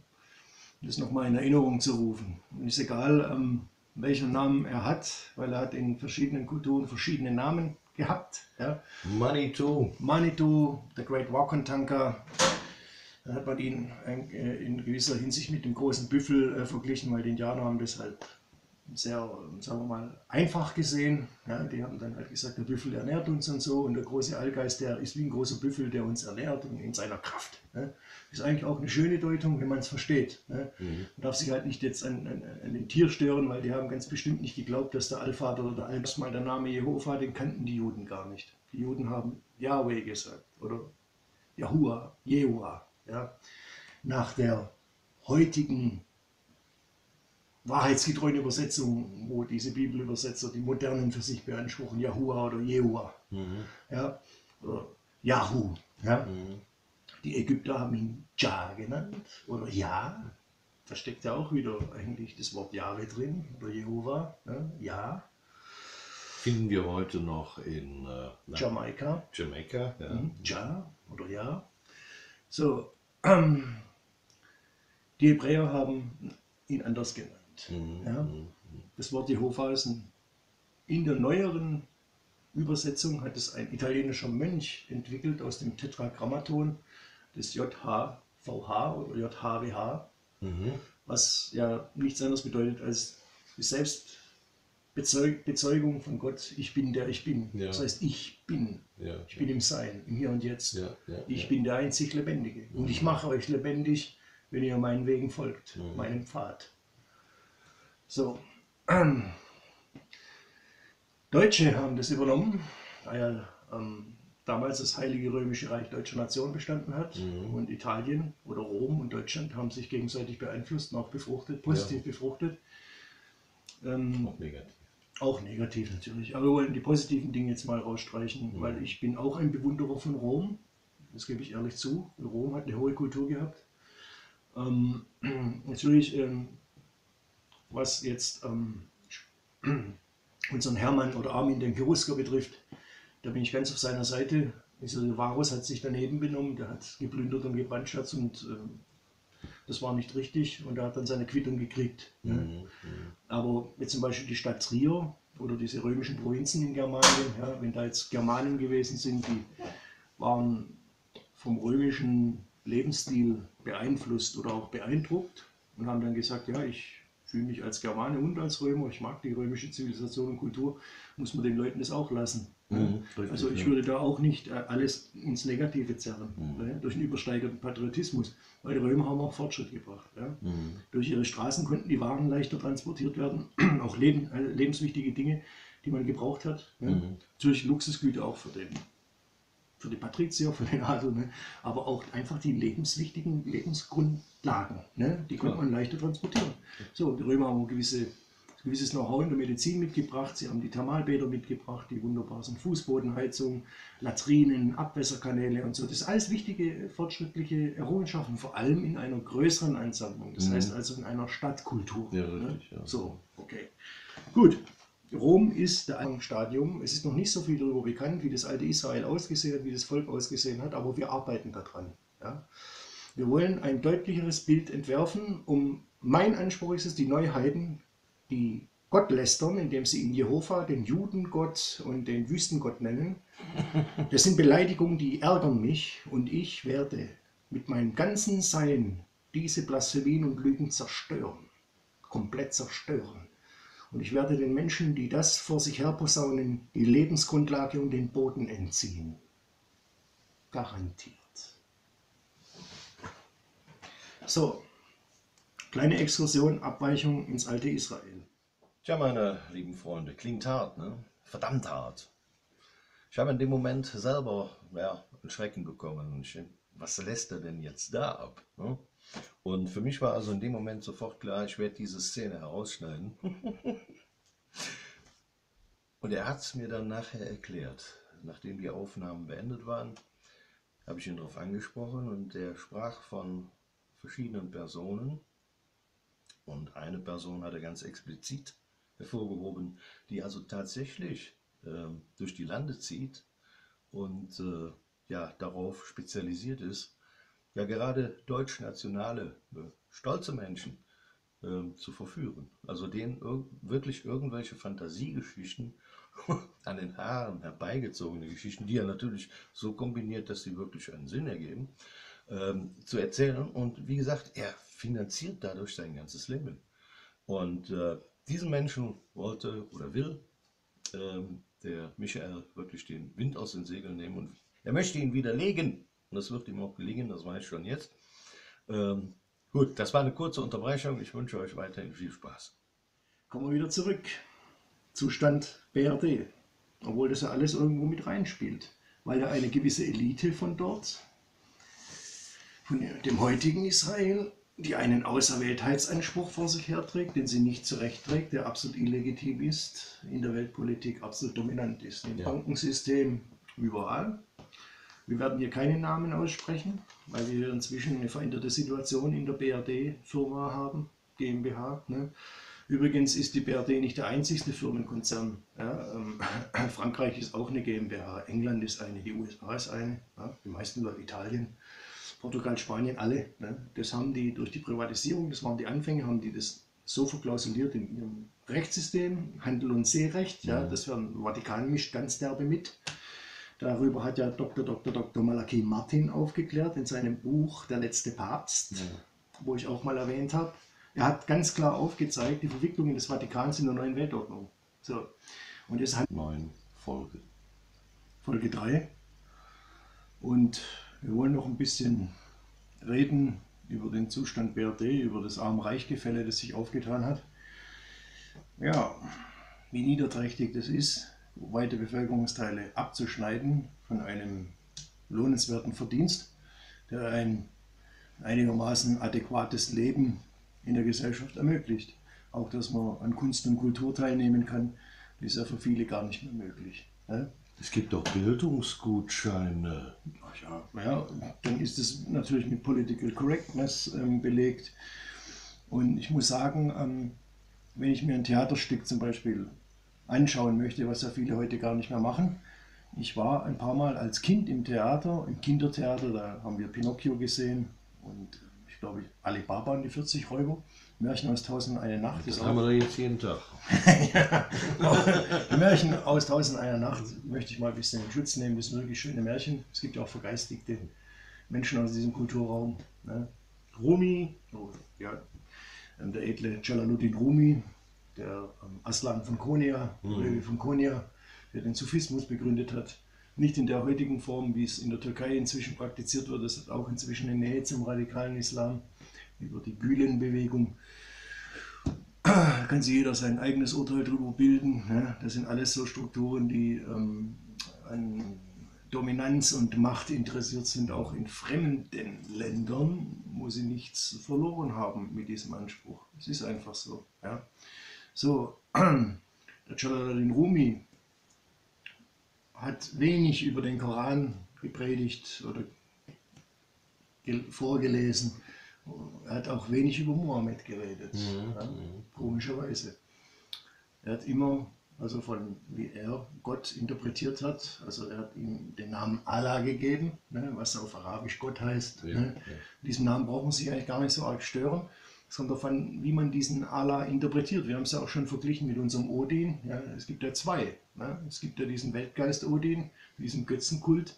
das nochmal in Erinnerung zu rufen. Und ist egal, ähm, welchen Namen er hat, weil er hat in verschiedenen Kulturen verschiedene Namen gehabt. Ja. Manitou. Manitou, der Great Wakantanka, dann hat man ihn äh, in gewisser Hinsicht mit dem großen Büffel äh, verglichen, weil die Indianer haben das halt sehr, sagen wir mal, einfach gesehen. Ja, die haben dann halt gesagt, der Büffel ernährt uns und so und der große Allgeist, der ist wie ein großer Büffel, der uns ernährt und in seiner Kraft. Ja. Ist eigentlich auch eine schöne Deutung, wenn man es versteht. Ja. Mhm. Man darf sich halt nicht jetzt an, an, an dem Tier stören, weil die haben ganz bestimmt nicht geglaubt, dass der Allvater oder der mal der Name Jehova, den kannten die Juden gar nicht. Die Juden haben Yahweh gesagt oder Yahuwah, Jehua ja, nach der heutigen wahrheitsgetreuen Übersetzung, wo diese Bibelübersetzer die modernen für sich beanspruchen, Jahua oder Jehua, mhm. ja, oder Yahu. Ja. Mhm. Die Ägypter haben ihn Ja genannt oder Ja. Da steckt ja auch wieder eigentlich das Wort Jahwe drin oder Jehova. Ja. ja. Finden wir heute noch in äh, Jamaika. Jamaika, ja. Mhm. Ja oder Ja. So, die Hebräer haben ihn anders genannt. Mhm. Ja? Das Wort Jehova ist ein, in der neueren Übersetzung hat es ein italienischer Mönch entwickelt aus dem Tetragrammaton des JHVH oder JHWH, mhm. was ja nichts anderes bedeutet als Selbst Bezeug, Bezeugung von Gott, ich bin der ich bin. Ja. Das heißt, ich bin. Ja. Ich bin im Sein, im Hier und Jetzt. Ja, ich bin der einzig Lebendige. Und ich mache euch lebendig, wenn ihr meinen Wegen folgt, meinem Pfad. So. Deutsche haben das übernommen, da ja ähm, damals das Heilige Römische Reich deutscher Nation bestanden hat. Mhm. Und Italien oder Rom und Deutschland haben sich gegenseitig beeinflusst und auch befruchtet, positiv befruchtet. Ähm, auch negativ. Auch negativ natürlich. Aber wir wollen die positiven Dinge jetzt mal rausstreichen, mhm. weil ich bin auch ein Bewunderer von Rom. Das gebe ich ehrlich zu. Rom hat eine hohe Kultur gehabt. Ähm, natürlich, ähm, was jetzt ähm, unseren Hermann oder Armin den Cherusker betrifft, da bin ich ganz auf seiner Seite. Also Varus hat sich daneben benommen, der hat geplündert und gebrandschatzt und äh, das war nicht richtig und er hat dann seine Quittung gekriegt. Mhm. Ne? Aber jetzt zum Beispiel die Stadt Trier oder diese römischen Provinzen in Germanien, ja, wenn da jetzt Germanen gewesen sind, die waren vom römischen Lebensstil beeinflusst oder auch beeindruckt und haben dann gesagt, ja, ich fühle mich als Germane und als Römer, ich mag die römische Zivilisation und Kultur, muss man den Leuten das auch lassen. Mhm, also ich würde da auch nicht äh, alles ins Negative zerren, mhm. ne, durch einen übersteigerten Patriotismus, weil die Römer haben auch Fortschritt gebracht. Ja. Mhm. Durch ihre Straßen konnten die Waren leichter transportiert werden, auch Leben, äh, lebenswichtige Dinge, die man gebraucht hat. Ne. Mhm. Natürlich Luxusgüter auch den für die Patrizier, für den Adel, ne? aber auch einfach die lebenswichtigen Lebensgrundlagen, ne? die konnte man leichter transportieren. So, die Römer haben gewisse, gewisses Know-how in der Medizin mitgebracht, sie haben die Thermalbäder mitgebracht, die wunderbar sind, Fußbodenheizung, Latrinen, Abwässerkanäle und so. Das sind alles wichtige, fortschrittliche Errungenschaften, vor allem in einer größeren Ansammlung, das mhm. heißt also in einer Stadtkultur. Ja, ne? richtig, ne? ja. So, okay. Gut, Rom ist der Anfangsstadium. Es ist noch nicht so viel darüber bekannt, wie das alte Israel ausgesehen hat, wie das Volk ausgesehen hat, aber wir arbeiten daran. Ja? Wir wollen ein deutlicheres Bild entwerfen, um mein Anspruch ist es, die Neuheiten, die Gott lästern, indem sie ihn Jehova, den Judengott und den Wüstengott nennen. Das sind Beleidigungen, die ärgern mich und ich werde mit meinem ganzen Sein diese Blasphemien und Lügen zerstören, komplett zerstören. Und ich werde den Menschen, die das vor sich her posaunen, die Lebensgrundlage und den Boden entziehen. Garantiert. So, kleine Exkursion, Abweichung ins alte Israel. Tja, meine lieben Freunde, klingt hart, ne? Verdammt hart. Ich habe in dem Moment selber ja, einen Schrecken bekommen. Was lässt er denn jetzt da ab? Ne? Und für mich war also in dem Moment sofort klar, ich werde diese Szene herausschneiden. Und er hat es mir dann nachher erklärt. Nachdem die Aufnahmen beendet waren, habe ich ihn darauf angesprochen und er sprach von verschiedenen Personen. Und eine Person hat er ganz explizit hervorgehoben, die also tatsächlich äh, durch die Lande zieht und äh, ja darauf spezialisiert ist, ja gerade deutschnationale, äh, stolze Menschen äh, zu verführen. Also denen ir wirklich irgendwelche Fantasiegeschichten an den Haaren herbeigezogene Geschichten, die er natürlich so kombiniert, dass sie wirklich einen Sinn ergeben, ähm, zu erzählen. Und wie gesagt, er finanziert dadurch sein ganzes Leben. Und äh, diesen Menschen wollte oder will ähm, der Michael wirklich den Wind aus den Segeln nehmen und er möchte ihn widerlegen. Und das wird ihm auch gelingen, das weiß ich schon jetzt. Ähm, gut, das war eine kurze Unterbrechung. Ich wünsche euch weiterhin viel Spaß. Kommen wir wieder zurück. Zustand BRD. Obwohl das ja alles irgendwo mit reinspielt. Weil ja eine gewisse Elite von dort, von dem heutigen Israel, die einen Auserwähltheitsanspruch vor sich herträgt, den sie nicht zurechtträgt, der absolut illegitim ist, in der Weltpolitik absolut dominant ist. Im Ja. Bankensystem überall. Wir werden hier keine Namen aussprechen, weil wir inzwischen eine veränderte Situation in der BRD-Firma haben, GmbH. Ne? Übrigens ist die BRD nicht der einzigste Firmenkonzern. Ja, ähm, Frankreich ist auch eine GmbH, England ist eine, die USA ist eine, ja, die meisten Leute Italien, Portugal, Spanien, alle. Ne? Das haben die durch die Privatisierung, das waren die Anfänge, haben die das so verklausuliert in ihrem Rechtssystem, Handel- und Seerecht. Ja, das werden Vatikan mischt ganz derbe mit. Darüber hat ja Dr. Dr. Dr. Malachi Martin aufgeklärt in seinem Buch Der letzte Papst, wo ich auch mal erwähnt habe. Er hat ganz klar aufgezeigt, die Verwicklungen des Vatikans in der neuen Weltordnung. So. Und jetzt hat Neun Folge. Folge 3. Und wir wollen noch ein bisschen reden über den Zustand BRD, über das Arm-Reich-Gefälle, das sich aufgetan hat. Ja, wie niederträchtig das ist, weite Bevölkerungsteile abzuschneiden von einem lohnenswerten Verdienst, der ein einigermaßen adäquates Leben in der Gesellschaft ermöglicht. Auch dass man an Kunst und Kultur teilnehmen kann, ist ja für viele gar nicht mehr möglich. Ne? Es gibt doch Bildungsgutscheine. Ach ja, naja, dann ist es natürlich mit Political Correctness ähm, belegt. Und ich muss sagen, ähm, wenn ich mir ein Theaterstück zum Beispiel anschauen möchte, was ja viele heute gar nicht mehr machen. Ich war ein paar Mal als Kind im Theater, im Kindertheater, da haben wir Pinocchio gesehen und ich glaube Alibaba und die 40 Räuber. Märchen aus Tausend und eine Nacht Das ist haben auch wir jetzt jeden Tag. Märchen aus Tausend und einer Nacht möchte ich mal ein bisschen in Schutz nehmen. Das sind wirklich schöne Märchen. Es gibt ja auch vergeistigte Menschen aus diesem Kulturraum. Ne? Rumi, oh, ja, ähm, der edle Jalaluddin Rumi, der ähm, Aslan von Konya, Löwe von Konya, der den Sufismus begründet hat. Nicht in der heutigen Form, wie es in der Türkei inzwischen praktiziert wird. Das hat auch inzwischen eine Nähe zum radikalen Islam über die Gülen-Bewegung. Da kann sich jeder sein eigenes Urteil darüber bilden. Ne? Das sind alles so Strukturen, die ähm, an Dominanz und Macht interessiert sind, auch in fremden Ländern, wo sie nichts verloren haben mit diesem Anspruch. Es ist einfach so. Ja? So, der Jalaluddin Rumi hat wenig über den Koran gepredigt oder gel- vorgelesen. Er hat auch wenig über Mohammed geredet, ja, komischerweise. Er hat immer also von wie er Gott interpretiert hat. Also er hat ihm den Namen Allah gegeben, ne, was auf Arabisch Gott heißt. Ja, ne. ja. Diesen Namen brauchen Sie eigentlich gar nicht so arg stören, sondern von wie man diesen Allah interpretiert. Wir haben es ja auch schon verglichen mit unserem Odin. Ja, es gibt ja zwei. Ne. Es gibt ja diesen Weltgeist Odin, diesen Götzenkult.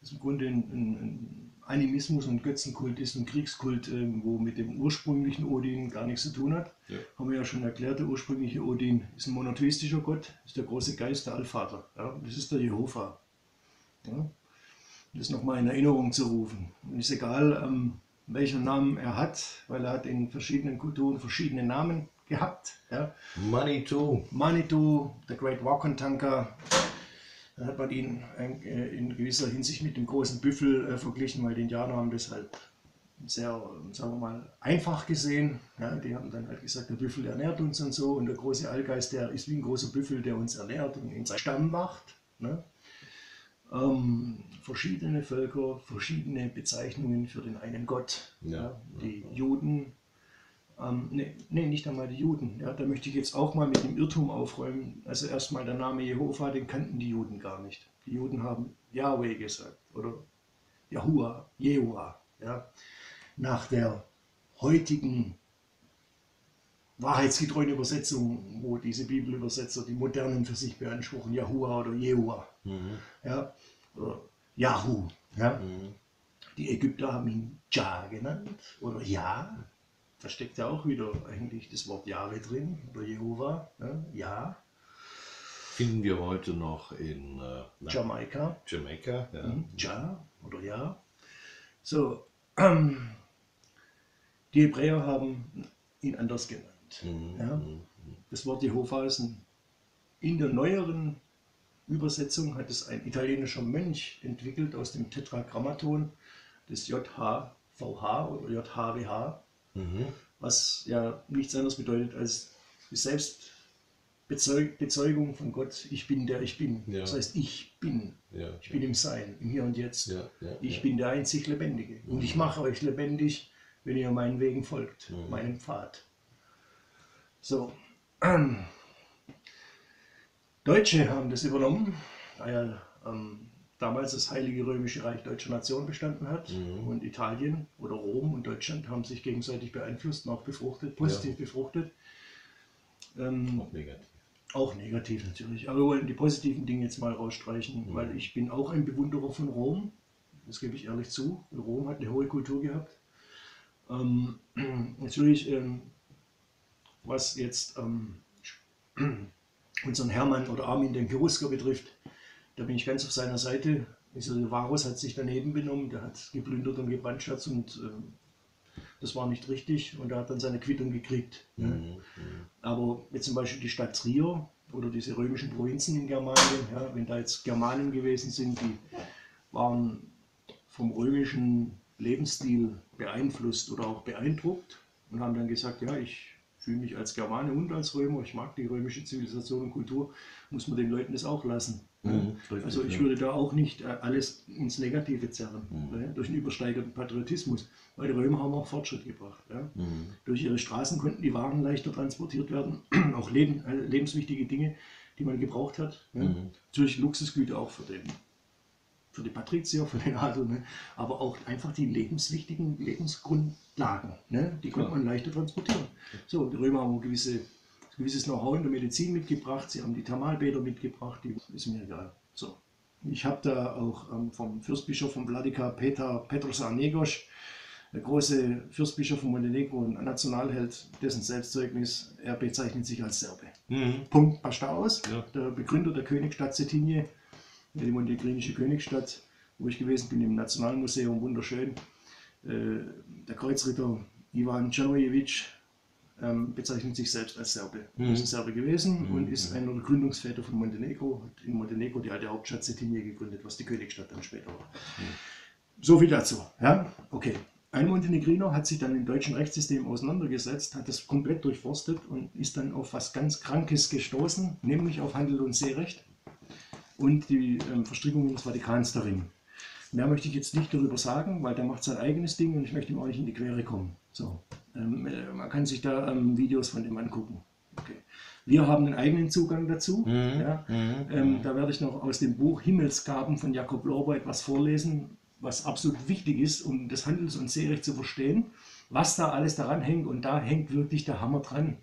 Das ist im Grunde ein, ein, Animismus und Götzenkult ist ein Kriegskult, ähm, wo mit dem ursprünglichen Odin gar nichts zu tun hat. Ja. Haben wir ja schon erklärt, der ursprüngliche Odin ist ein monotheistischer Gott, ist der große Geist, der Allvater. Ja, das ist der Jehova. Ja, das nochmal in Erinnerung zu rufen. Und ist egal, ähm, welchen Namen er hat, weil er hat in verschiedenen Kulturen verschiedene Namen gehabt. Ja. Manitou. Manitou, der Great Wakontanka, da hat man ihn äh, in gewisser Hinsicht mit dem großen Büffel äh, verglichen, weil die Indianer haben das halt sehr, sagen wir mal, einfach gesehen. Ja, die haben dann halt gesagt, der Büffel ernährt uns und so und der große Allgeist, der ist wie ein großer Büffel, der uns ernährt und in seinen Stamm macht. Ne? Ähm, verschiedene Völker, verschiedene Bezeichnungen für den einen Gott. Ja. Ja, die Juden, ähm, nee, nee, nicht einmal die Juden. Ja, da möchte ich jetzt auch mal mit dem Irrtum aufräumen. Also erstmal der Name Jehova, den kannten die Juden gar nicht. Die Juden haben Yahweh gesagt oder Yahuwah, Jehua. Ja. Nach der heutigen wahrheitsgetreuen Übersetzung, wo diese Bibelübersetzer die modernen für sich beanspruchen, Yahuwah oder Jehua. Ja, oder Yahu. Ja. Die Ägypter haben ihn Jah genannt oder Ja. Da steckt ja auch wieder eigentlich das Wort Jahwe drin oder Jehova. Ja, ja. Finden wir heute noch in äh, na, Jamaika. Jamaika. Ja. Mhm. Ja oder Ja. So, ähm, die Hebräer haben ihn anders genannt. Mhm. Ja. Das Wort Jehova ist ein, in der neueren Übersetzung hat es ein italienischer Mönch entwickelt aus dem Tetragrammaton des JHVH oder JHWH, Mhm. was ja nichts anderes bedeutet als die Selbstbezeugung von Gott, ich bin der ich bin. Ja. Das heißt, ich bin. Ja. Ich bin im Sein, im Hier und Jetzt. Ja, ich bin der einzig Lebendige. Und ich mache euch lebendig, wenn ihr meinen Wegen folgt, Mhm. meinem Pfad. So. Deutsche haben das übernommen, da ja ähm, damals das Heilige Römische Reich deutscher Nation bestanden hat. Mhm. Und Italien oder Rom und Deutschland haben sich gegenseitig beeinflusst und auch befruchtet, positiv befruchtet. Ähm, Auch negativ. auch negativ natürlich. Aber wir wollen die positiven Dinge jetzt mal rausstreichen, Mhm. weil ich bin auch ein Bewunderer von Rom. Das gebe ich ehrlich zu. Rom hat eine hohe Kultur gehabt. Ähm, natürlich, ähm, was jetzt ähm, unseren Hermann oder Armin den Cherusker betrifft, da bin ich ganz auf seiner Seite. Also Varus hat sich daneben benommen, der hat geplündert und gebrandschatzt und ähm, das war nicht richtig und er hat dann seine Quittung gekriegt. ne? Mhm. Aber jetzt zum Beispiel die Stadt Trier oder diese römischen Provinzen in Germanien, ja, wenn da jetzt Germanen gewesen sind, die waren vom römischen Lebensstil beeinflusst oder auch beeindruckt und haben dann gesagt, ja, ich fühle mich als Germane und als Römer, ich mag die römische Zivilisation und Kultur, muss man den Leuten das auch lassen. Mhm, richtig, also ich würde da auch nicht äh, alles ins Negative zerren, Mhm. ne? durch einen übersteigerten Patriotismus, weil die Römer haben auch Fortschritt gebracht. Ja? Mhm. Durch ihre Straßen konnten die Waren leichter transportiert werden, auch Leben, äh, lebenswichtige Dinge, die man gebraucht hat. Ne? Natürlich Luxusgüter auch für den, für die Patrizier, für den Adel, ne? aber auch einfach die lebenswichtigen Lebensgrundlagen, ne? die konnte man leichter transportieren. So, die Römer haben ein gewisse, gewisses Know-how in der Medizin mitgebracht, sie haben die Thermalbäder mitgebracht, die ist mir egal. So. Ich habe da auch ähm, vom Fürstbischof von Vladika, Peter Petros Negos, der große Fürstbischof von Montenegro und Nationalheld, dessen Selbstzeugnis, er bezeichnet sich als Serbe. Mhm. Punkt, basta aus. Ja. Der Begründer der Königsstadt Cetinje, die montenegrinische Königsstadt, wo ich gewesen bin im Nationalmuseum, wunderschön. Äh, Der Kreuzritter Ivan Czernojevic ähm, bezeichnet sich selbst als Serbe. Mhm. Er ist ein Serbe gewesen und ist einer der Gründungsväter von Montenegro, hat in Montenegro die alte Hauptstadt Cetinje gegründet, was die Königsstadt dann später war. So viel dazu. Ja? Okay. Ein Montenegriner hat sich dann im deutschen Rechtssystem auseinandergesetzt, hat das komplett durchforstet und ist dann auf was ganz Krankes gestoßen, nämlich auf Handel und Seerecht und die ähm, Verstrickungen des Vatikans darin. Mehr möchte ich jetzt nicht darüber sagen, weil der macht sein eigenes Ding und ich möchte ihm auch nicht in die Quere kommen. So, ähm, äh, man kann sich da ähm, Videos von dem angucken. Okay. Wir haben einen eigenen Zugang dazu. Mhm. Ja. Mhm. Ähm, da werde ich noch aus dem Buch Himmelsgaben von Jakob Lorber etwas vorlesen, was absolut wichtig ist, um das Handels- und Seerecht zu verstehen, was da alles daran hängt. Und da hängt wirklich der Hammer dran.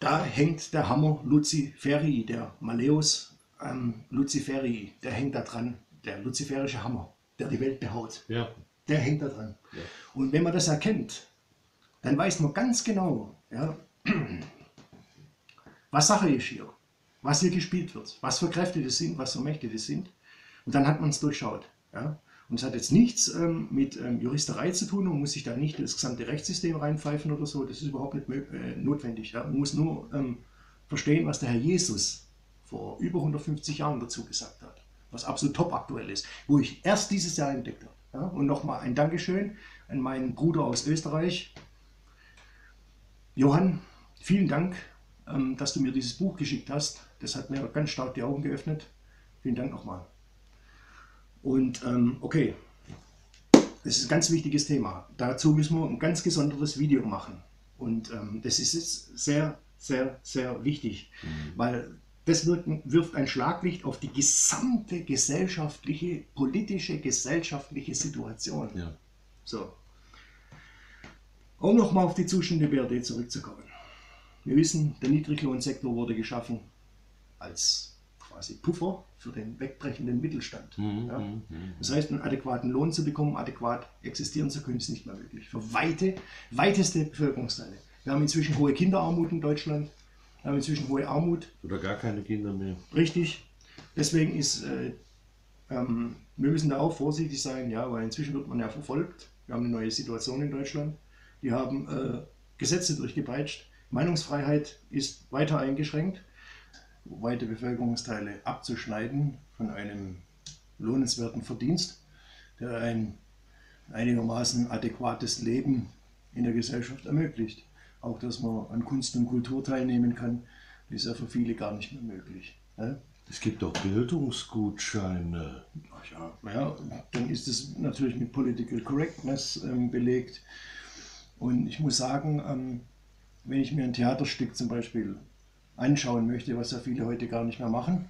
Da hängt der Hammer Luciferi, der Maleus ähm, Luciferi, der hängt da dran, der luziferische Hammer, der die Welt behaut. Ja. Der hängt da dran. Ja. Und wenn man das erkennt, dann weiß man ganz genau, ja, was Sache ist hier, was hier gespielt wird, was für Kräfte das sind, was für Mächte das sind. Und dann hat man es durchschaut. Ja. Und es hat jetzt nichts ähm, mit ähm, Juristerei zu tun und muss sich da nicht das gesamte Rechtssystem reinpfeifen oder so. Das ist überhaupt nicht äh, notwendig. Ja. Man muss nur ähm, verstehen, was der Herr Jesus vor über 150 Jahren dazu gesagt hat, was absolut top aktuell ist, wo ich erst dieses Jahr entdeckt habe. Ja. Und nochmal ein Dankeschön an meinen Bruder aus Österreich, Johann, vielen Dank, ähm, dass du mir dieses Buch geschickt hast. Das hat mir ganz stark die Augen geöffnet. Vielen Dank nochmal. Und ähm, okay, das ist ein ganz wichtiges Thema. Dazu müssen wir ein ganz gesondertes Video machen. Und ähm, das ist jetzt sehr, sehr, sehr wichtig, weil das wirft ein Schlaglicht auf die gesamte gesellschaftliche, politische, gesellschaftliche Situation. Ja. So. Um nochmal auf die Zustände BRD zurückzukommen. Wir wissen, der Niedriglohnsektor wurde geschaffen als quasi Puffer für den wegbrechenden Mittelstand. Ja. Das heißt, einen adäquaten Lohn zu bekommen, adäquat existieren zu können, ist nicht mehr möglich. Für weite, weiteste Bevölkerungsteile. Wir haben inzwischen hohe Kinderarmut in Deutschland. Wir haben inzwischen hohe Armut. Oder gar keine Kinder mehr. Richtig. Deswegen ist, äh, ähm, wir müssen da auch vorsichtig sein, ja, weil inzwischen wird man ja verfolgt. Wir haben eine neue Situation in Deutschland. Die haben äh, Gesetze durchgepeitscht. Meinungsfreiheit ist weiter eingeschränkt. Weite Bevölkerungsteile abzuschneiden von einem lohnenswerten Verdienst, der ein einigermaßen adäquates Leben in der Gesellschaft ermöglicht. Auch dass man an Kunst und Kultur teilnehmen kann, ist ja für viele gar nicht mehr möglich. Ja? Es gibt doch Bildungsgutscheine. Ach ja, naja, dann ist es natürlich mit Political Correctness ähm, belegt. Und ich muss sagen, ähm, wenn ich mir ein Theaterstück zum Beispiel anschauen möchte, was ja viele heute gar nicht mehr machen.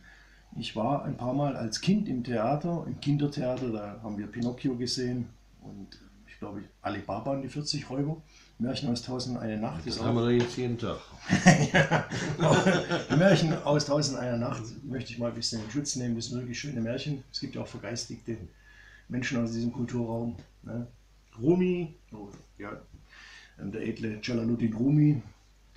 Ich war ein paar Mal als Kind im Theater, im Kindertheater, da haben wir Pinocchio gesehen und ich glaube Alibaba und die 40 Räuber. Märchen aus Tausend und eine Nacht Das ist haben auch wir doch jetzt jeden Tag. Märchen aus Tausend und einer Nacht möchte ich mal ein bisschen in Schutz nehmen. Das sind wirklich schöne Märchen. Es gibt ja auch vergeistigte Menschen aus diesem Kulturraum. Ne? Rumi, oh, ja, ähm, der edle Jalaluddin Rumi,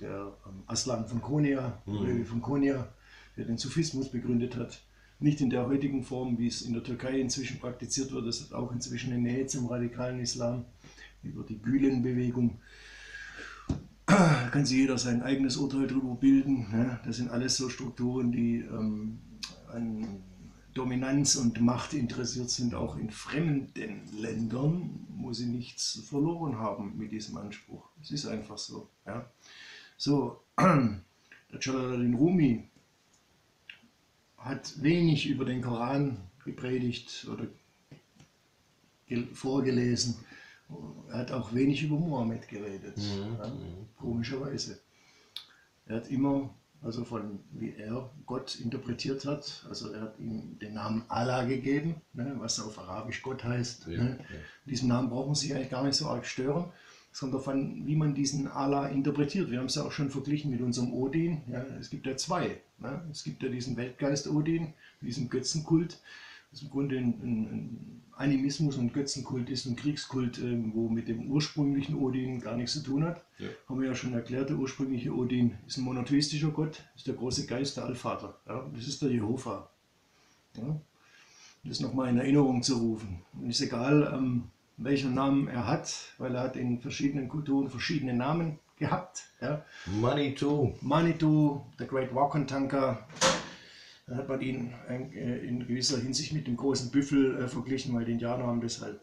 der ähm, Aslan von Konya, Löwe von Konya, der den Sufismus begründet hat. Nicht in der heutigen Form, wie es in der Türkei inzwischen praktiziert wird. Es hat auch inzwischen eine Nähe zum radikalen Islam über die Gülen-Bewegung. Da kann sich jeder sein eigenes Urteil darüber bilden. Ne? Das sind alles so Strukturen, die ähm, an Dominanz und Macht interessiert sind, auch in fremden Ländern, wo sie nichts verloren haben mit diesem Anspruch. Es ist einfach so. Ja? So, der Jalaluddin Rumi hat wenig über den Koran gepredigt oder gel- vorgelesen. Er hat auch wenig über Mohammed geredet, ja, komischerweise. Er hat immer, also von wie er Gott interpretiert hat, also er hat ihm den Namen Allah gegeben, ne, was auf Arabisch Gott heißt. Ja, ne. ja. Diesen Namen braucht man sich eigentlich gar nicht so arg stören. Es kommt davon, wie man diesen Allah interpretiert. Wir haben es ja auch schon verglichen mit unserem Odin. Ja, es gibt ja zwei. Ne? Es gibt ja diesen Weltgeist Odin, diesen Götzenkult. Das im Grunde ein, ein, Animismus und Götzenkult ist, ein Kriegskult, ähm, wo mit dem ursprünglichen Odin gar nichts zu tun hat. Ja. Haben wir ja schon erklärt, der ursprüngliche Odin ist ein monotheistischer Gott, ist der große Geist, der Allvater. Ja? Das ist der Jehova. Ja? Das nochmal in Erinnerung zu rufen. Und ist egal, ähm, welchen Namen er hat, weil er hat in verschiedenen Kulturen verschiedene Namen gehabt. Ja? Manitou. Manitou, der Great Wakontanka, da hat man ihn äh, in gewisser Hinsicht mit dem großen Büffel äh, verglichen, weil die Indianer haben das halt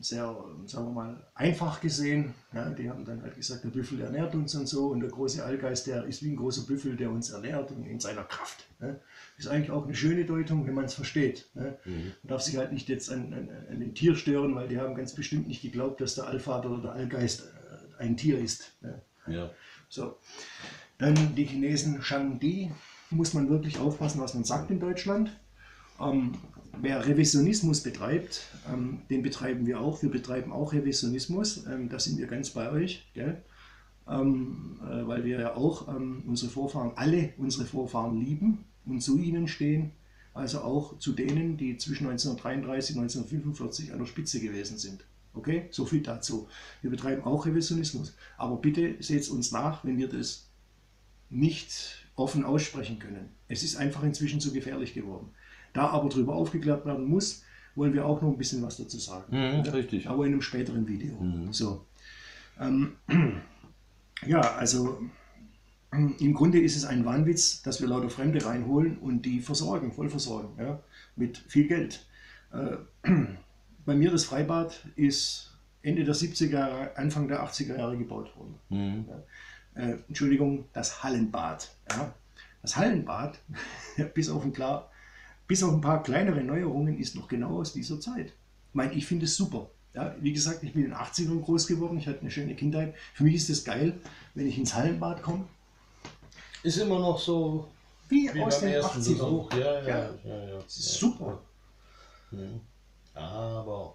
sehr, sagen wir mal, einfach gesehen. Ja, die haben dann halt gesagt, der Büffel ernährt uns und so und der große Allgeist, der ist wie ein großer Büffel, der uns ernährt und in seiner Kraft. Ne? Ist eigentlich auch eine schöne Deutung, wenn man es versteht. Ne? Man darf sich halt nicht jetzt an, an, an dem Tier stören, weil die haben ganz bestimmt nicht geglaubt, dass der Allvater oder der Allgeist äh, ein Tier ist. Ne? Ja. So. Dann die Chinesen Shangdi, muss man wirklich aufpassen, was man sagt in Deutschland. Ähm, wer Revisionismus betreibt, ähm, den betreiben wir auch. Wir betreiben auch Revisionismus. Ähm, da sind wir ganz bei euch, gell? Ähm, äh, weil wir ja auch ähm, unsere Vorfahren, alle unsere Vorfahren lieben und zu ihnen stehen. Also auch zu denen, die zwischen 1933 und 1945 an der Spitze gewesen sind. Okay, so viel dazu. Wir betreiben auch Revisionismus. Aber bitte seht uns nach, wenn wir das nicht offen aussprechen können. Es ist einfach inzwischen zu gefährlich geworden. Da aber darüber aufgeklärt werden muss, wollen wir auch noch ein bisschen was dazu sagen. Mhm, richtig. Aber in einem späteren Video. So. Ähm, ja, also im Grunde ist es ein Wahnwitz, dass wir lauter Fremde reinholen und die versorgen, voll versorgen, ja, mit viel Geld. Äh, bei mir das Freibad ist Ende der 70er Jahre, Anfang der 80er Jahre gebaut worden. Ja. Äh, Entschuldigung, das Hallenbad. Ja. Das Hallenbad, bis auf, ein klar, bis auf ein paar kleinere Neuerungen, ist noch genau aus dieser Zeit. Ich meine, ich finde es super. Ja, wie gesagt, ich bin in den 80ern groß geworden, ich hatte eine schöne Kindheit. Für mich ist es geil, wenn ich ins Hallenbad komme. Ist immer noch so Wie, wie aus beim den ersten 80ern. Besuch. Ja, ja, Ja. ja. ja, super. Mhm. Aber,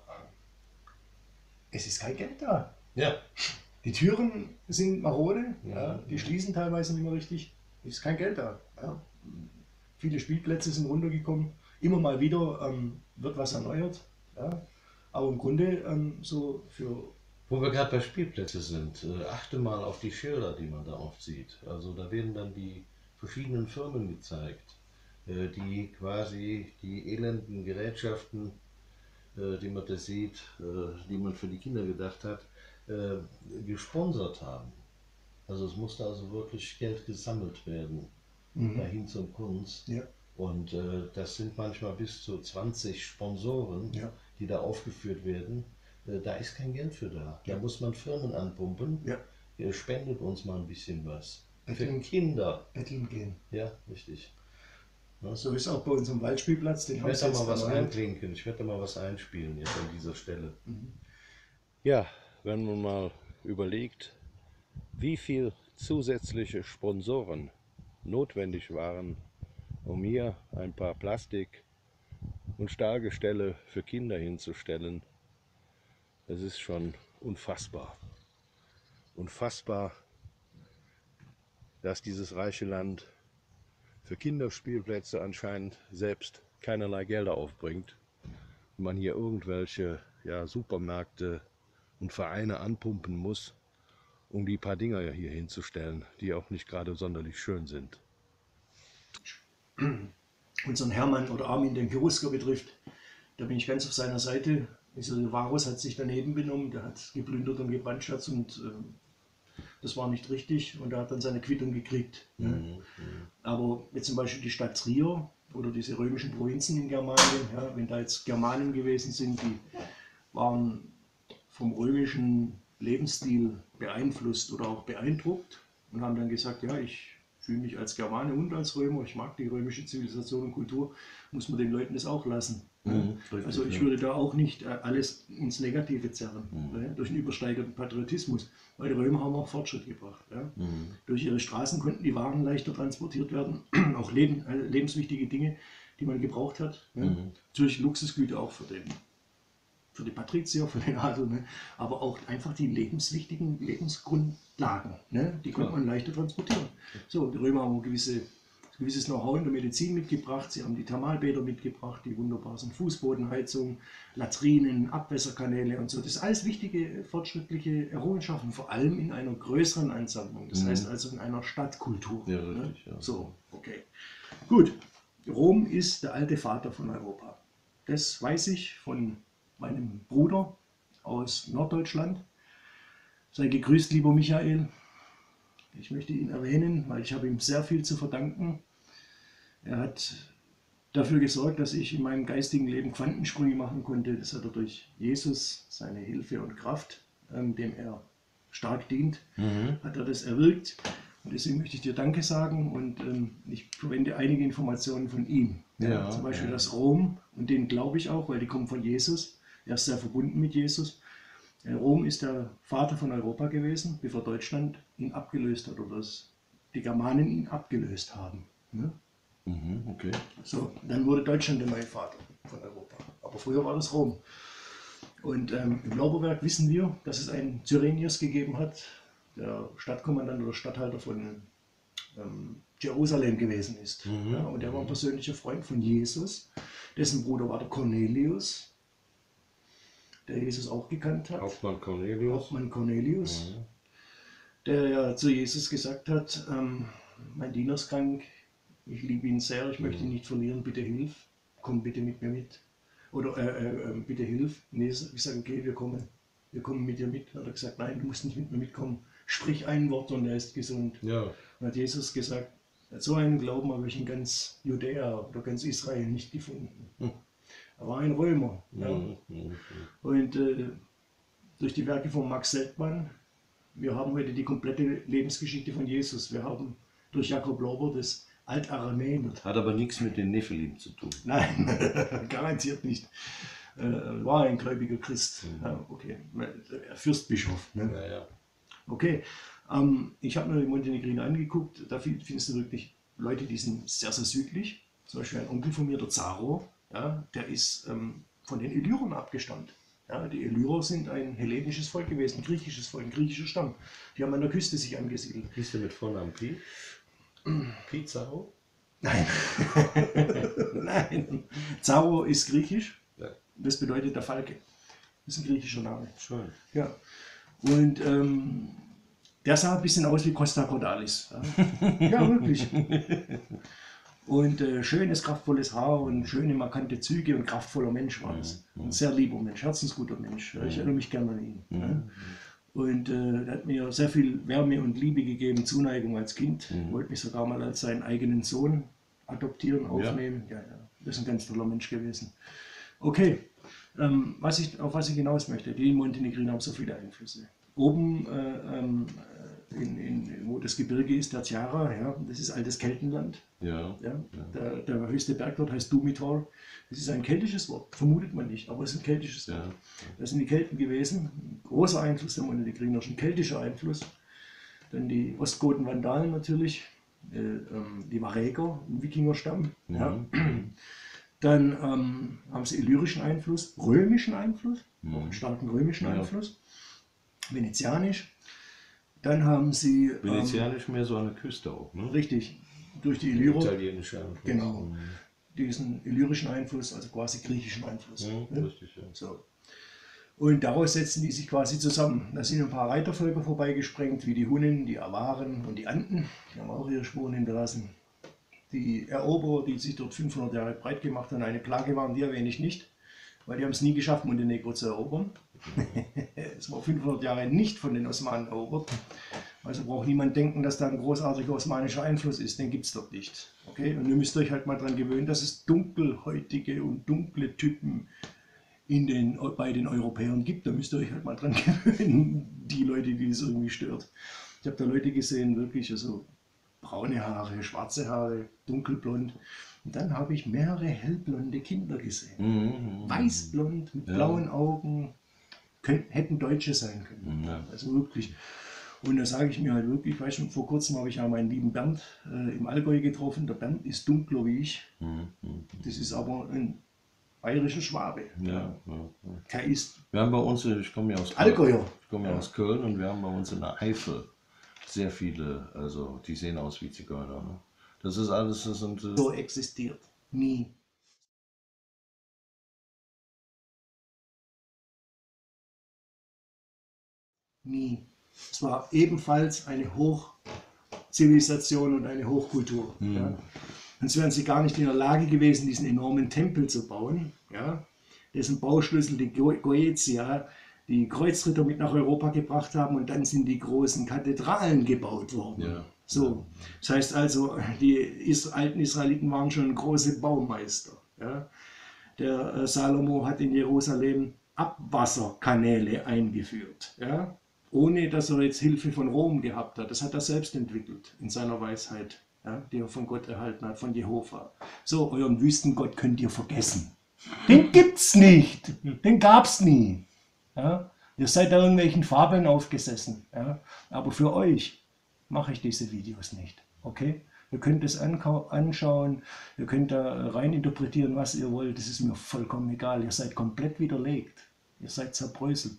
Es ist kein Geld da. ja, Die Türen sind marode, ja, die schließen teilweise nicht mehr richtig. Es ist kein Geld da. Ja. Viele Spielplätze sind runtergekommen. Immer mal wieder ähm, wird was erneuert. Ja. Aber im Grunde ähm, so für Wo wir gerade bei Spielplätzen sind, äh, achte mal auf die Schilder, die man da oft sieht. Also da werden dann die verschiedenen Firmen gezeigt, äh, die quasi die elenden Gerätschaften, äh, die man da sieht, äh, die man für die Kinder gedacht hat, äh, gesponsert haben. Also es musste also wirklich Geld gesammelt werden, dahin zum Kunst. ja, Und äh, das sind manchmal bis zu 20 Sponsoren, Ja. die da aufgeführt werden. Äh, da ist kein Geld für da. Da Ja. muss man Firmen anpumpen. ja, Ihr spendet uns mal ein bisschen was. Für Betteln. Kinder. betteln gehen. Ja, richtig. So ist auch bei unserem Waldspielplatz. Den Ich werde da mal was einklinken. Ich werde da mal was einspielen jetzt an dieser Stelle. Ja, wenn man mal überlegt, wie viel zusätzliche Sponsoren notwendig waren, um hier ein paar Plastik- und Stahlgestelle für Kinder hinzustellen, das ist schon unfassbar. Unfassbar, dass dieses reiche Land für Kinderspielplätze anscheinend selbst keinerlei Gelder aufbringt und man hier irgendwelche ja, Supermärkte und Vereine anpumpen muss, um die paar Dinger hier hinzustellen, die auch nicht gerade sonderlich schön sind. unseren Hermann oder Armin, den Piruska betrifft, da bin ich ganz auf seiner Seite. Also der Varus hat sich daneben benommen, der hat geplündert und gebrandschatzt und äh, das war nicht richtig und er hat dann seine Quittung gekriegt. ne? Aber jetzt zum Beispiel die Stadt Trier oder diese römischen Provinzen in Germanien, ja, wenn da jetzt Germanen gewesen sind, die waren vom römischen Lebensstil beeinflusst oder auch beeindruckt und haben dann gesagt, ja, ich fühle mich als Germane und als Römer, ich mag die römische Zivilisation und Kultur, muss man den Leuten das auch lassen. Mhm, richtig, also ich würde da auch nicht äh, alles ins Negative zerren, ne, durch einen übersteigerten Patriotismus, weil die Römer haben auch Fortschritt gebracht. Ja. Durch ihre Straßen konnten die Waren leichter transportiert werden, auch Leben, äh, lebenswichtige Dinge, die man gebraucht hat. Ne. Natürlich Luxusgüter auch den für die Patrizier, für den Adel, ne? aber auch einfach die lebenswichtigen Lebensgrundlagen, ne? die konnte man leichter transportieren. So, die Römer haben gewisse, gewisses Know-how in der Medizin mitgebracht, sie haben die Thermalbäder mitgebracht, die wunderbar sind, Fußbodenheizung, Latrinen, Abwässerkanäle und so. Das sind alles wichtige fortschrittliche Errungenschaften, vor allem in einer größeren Ansammlung, das heißt also in einer Stadtkultur. Ja, richtig, ne? ja. So, okay. Gut, Rom ist der alte Vater von Europa. Das weiß ich von meinem Bruder aus Norddeutschland. Sei gegrüßt, lieber Michael. Ich möchte ihn erwähnen, weil ich habe ihm sehr viel zu verdanken. Er hat dafür gesorgt, dass ich in meinem geistigen Leben Quantensprünge machen konnte. Das hat er durch Jesus, seine Hilfe und Kraft, ähm, dem er stark dient, hat er das erwirkt. Und deswegen möchte ich dir Danke sagen und ähm, ich verwende einige Informationen von ihm. Ja, zum Beispiel ja. das Rom, und den glaube ich auch, weil die kommen von Jesus. Er ist sehr verbunden mit Jesus. Rom ist der Vater von Europa gewesen, bevor Deutschland ihn abgelöst hat oder die Germanen ihn abgelöst haben. Ne? Mhm, okay. So, dann wurde Deutschland der neue Vater von Europa. Aber früher war das Rom. Und ähm, im Lauberwerk wissen wir, dass es einen Cyrenius gegeben hat, der Stadtkommandant oder Statthalter von ähm, Jerusalem gewesen ist. Mhm. Ja, und er war ein persönlicher Freund von Jesus. Dessen Bruder war der Cornelius, der Jesus auch gekannt hat. Hauptmann Cornelius. Hauptmann Cornelius, Mhm. der ja zu Jesus gesagt hat, ähm, mein Diener ist krank, ich liebe ihn sehr, ich möchte ihn nicht verlieren, bitte hilf, komm bitte mit mir mit. Oder äh, äh, äh, bitte hilf. Nee, ich sage, okay, wir kommen, wir kommen mit dir mit. Hat er gesagt, nein, du musst nicht mit mir mitkommen. Sprich ein Wort und er ist gesund. Ja. Und hat Jesus gesagt, so einen Glauben habe ich in ganz Judäa oder ganz Israel nicht gefunden. Er war ein Römer. Ja. Mhm. Mhm. Und äh, durch die Werke von Max Seltmann, wir haben heute die komplette Lebensgeschichte von Jesus. Wir haben durch Jakob Lauber das Altaramäen. Hat aber nichts mit den Nephilim zu tun. Nein, garantiert nicht. Äh, war ein gläubiger Christ. Ja, okay. Äh, Fürstbischof. Ne? Ja, ja. Okay. Ähm, ich habe mir die Montenegriner angeguckt. Da find- findest du wirklich Leute, die sind sehr, sehr südlich. Zum Beispiel ein Onkel von mir, der Zaro, ja, der ist ähm, von den Illyrern abgestammt. Ja, die Illyrer sind ein hellenisches Volk gewesen, ein griechisches Volk, ein griechischer Stamm. Die haben an der Küste sich angesiedelt. Der mit Vornamen Pi? Pizarro? Nein. Nein. Zaro ist griechisch. Das bedeutet der Falke. Das ist ein griechischer Name. Schön. Ja. Und ähm, der sah ein bisschen aus wie Costa Cordalis. Ja, ja wirklich. Und äh, schönes, kraftvolles Haar und schöne, markante Züge und kraftvoller Mensch war es. Ein sehr lieber Mensch, herzensguter Mensch. Ja, Ich erinnere mich gerne an ihn. Ja. Und äh, er hat mir sehr viel Wärme und Liebe gegeben, Zuneigung als Kind. Wollte mich sogar mal als seinen eigenen Sohn adoptieren, aufnehmen. Ja. Ja, Das ist ein ganz toller Mensch gewesen. Okay, ähm, was ich, auf was ich hinaus möchte, die Montenegriner haben so viele Einflüsse. Oben, äh, ähm, in, in, wo das Gebirge ist, der Tiara, ja, das ist altes Keltenland. Ja. Ja, der, der höchste Berg dort heißt Dumitor. Das ist ein keltisches Wort, vermutet man nicht, aber es ist ein keltisches Wort. Ja. Das sind die Kelten gewesen. Großer Einfluss der Montenegrinern, schon keltischer Einfluss. Dann die Ostgoten Vandalen natürlich, äh, ähm, die Varäger, ein Wikingerstamm. Ja. Dann ähm, haben sie illyrischen Einfluss, römischen Einfluss, auch einen starken römischen Einfluss, venezianisch. Dann haben sie ähm, Venezianisch mehr so an der Küste auch, ne? richtig durch die Illyrer Italienische Einfluss. Genau. diesen illyrischen Einfluss, also quasi griechischen Einfluss. Mhm. ne? Richtig, ja. So. Und daraus setzen die sich quasi zusammen. Da sind ein paar Reitervölker vorbeigesprengt, wie die Hunnen, die Awaren und die Anden. Die haben auch ihre Spuren hinterlassen. Die Eroberer, die sich dort 500 Jahre breit gemacht haben, eine Plage waren, die erwähne ich nicht, weil die haben es nie geschafft, Montenegro zu erobern. es war 500 Jahre nicht von den Osmanen erobert. Also braucht niemand denken, dass da ein großartiger osmanischer Einfluss ist. Den gibt es dort nicht. Okay? Und ihr müsst euch halt mal daran gewöhnen, dass es dunkelhäutige und dunkle Typen in den, bei den Europäern gibt. Da müsst ihr euch halt mal dran gewöhnen, die Leute, die das irgendwie stört. Ich habe da Leute gesehen, wirklich, also braune Haare, schwarze Haare, dunkelblond. Und dann habe ich mehrere hellblonde Kinder gesehen. Mhm. Weißblond, mit blauen Augen. Können, hätten Deutsche sein können. Ja. Also wirklich. Und da sage ich mir halt wirklich, weißt du, vor kurzem habe ich ja meinen lieben Bernd äh, im Allgäu getroffen. Der Bernd ist dunkler wie ich. Mhm. Das ist aber ein bayerischer Schwabe. Ja, ja, ja. Der ist Wir haben bei uns, ich komme ja aus Köln, Allgäuer. ich komme ja aus Köln und wir haben bei uns in der Eifel sehr viele, also die sehen aus wie Zigeuner. Ne? Das ist alles, das sind äh, so existiert. Nie. Nie. Es war ebenfalls eine Hochzivilisation und eine Hochkultur. Ja. Sonst wären sie gar nicht in der Lage gewesen, diesen enormen Tempel zu bauen, ja, dessen Bauschlüssel die Go- Goetia, die Kreuzritter mit nach Europa gebracht haben und dann sind die großen Kathedralen gebaut worden. Ja. So, das heißt also, die Is alten Israeliten waren schon große Baumeister. Ja. Der äh, Salomo hat in Jerusalem Abwasserkanäle eingeführt, ja, ohne dass er jetzt Hilfe von Rom gehabt hat. Das hat er selbst entwickelt in seiner Weisheit, ja, die er von Gott erhalten hat, von Jehova. So, euren Wüstengott könnt ihr vergessen. Den gibt's nicht. Den gab's nie. Ja? Ihr seid da irgendwelchen Fabeln aufgesessen. Ja? Aber für euch mache ich diese Videos nicht. Okay? Ihr könnt es anschauen, ihr könnt da rein interpretieren, was ihr wollt. Das ist mir vollkommen egal. Ihr seid komplett widerlegt. Ihr seid zerbröselt.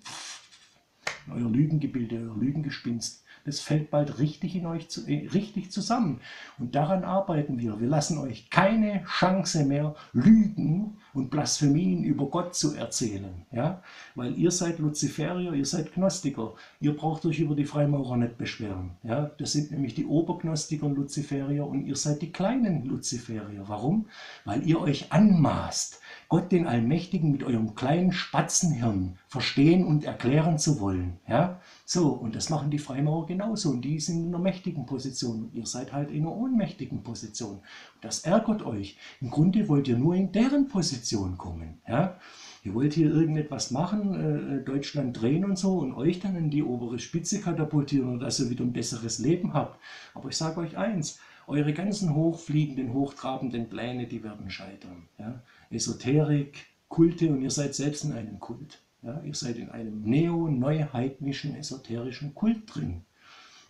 Euer Lügengebilde, euer Lügengespinst das fällt bald richtig in euch zu, äh, richtig zusammen. Und daran arbeiten wir. Wir lassen euch keine Chance mehr, Lügen und Blasphemien über Gott zu erzählen. Ja? Weil ihr seid Luziferier, ihr seid Gnostiker. Ihr braucht euch über die Freimaurer nicht beschweren. Ja? Das sind nämlich die Obergnostiker und Luziferier und ihr seid die kleinen Luziferier. Warum? Weil ihr euch anmaßt, Gott den Allmächtigen mit eurem kleinen Spatzenhirn verstehen und erklären zu wollen. Ja? So, und das machen die Freimaurer genauso. Und die sind in einer mächtigen Position. Ihr seid halt in einer ohnmächtigen Position. das ärgert euch. Im Grunde wollt ihr nur in deren Position kommen. Ja? Ihr wollt hier irgendetwas machen, äh, Deutschland drehen und so und euch dann in die obere Spitze katapultieren und dass ihr wieder ein besseres Leben habt. Aber ich sage euch eins, eure ganzen hochfliegenden, hochtrabenden Pläne, die werden scheitern. Ja? Esoterik, Kulte und ihr seid selbst in einem Kult. Ja, ihr seid in einem neo-neuheidnischen, esoterischen Kult drin.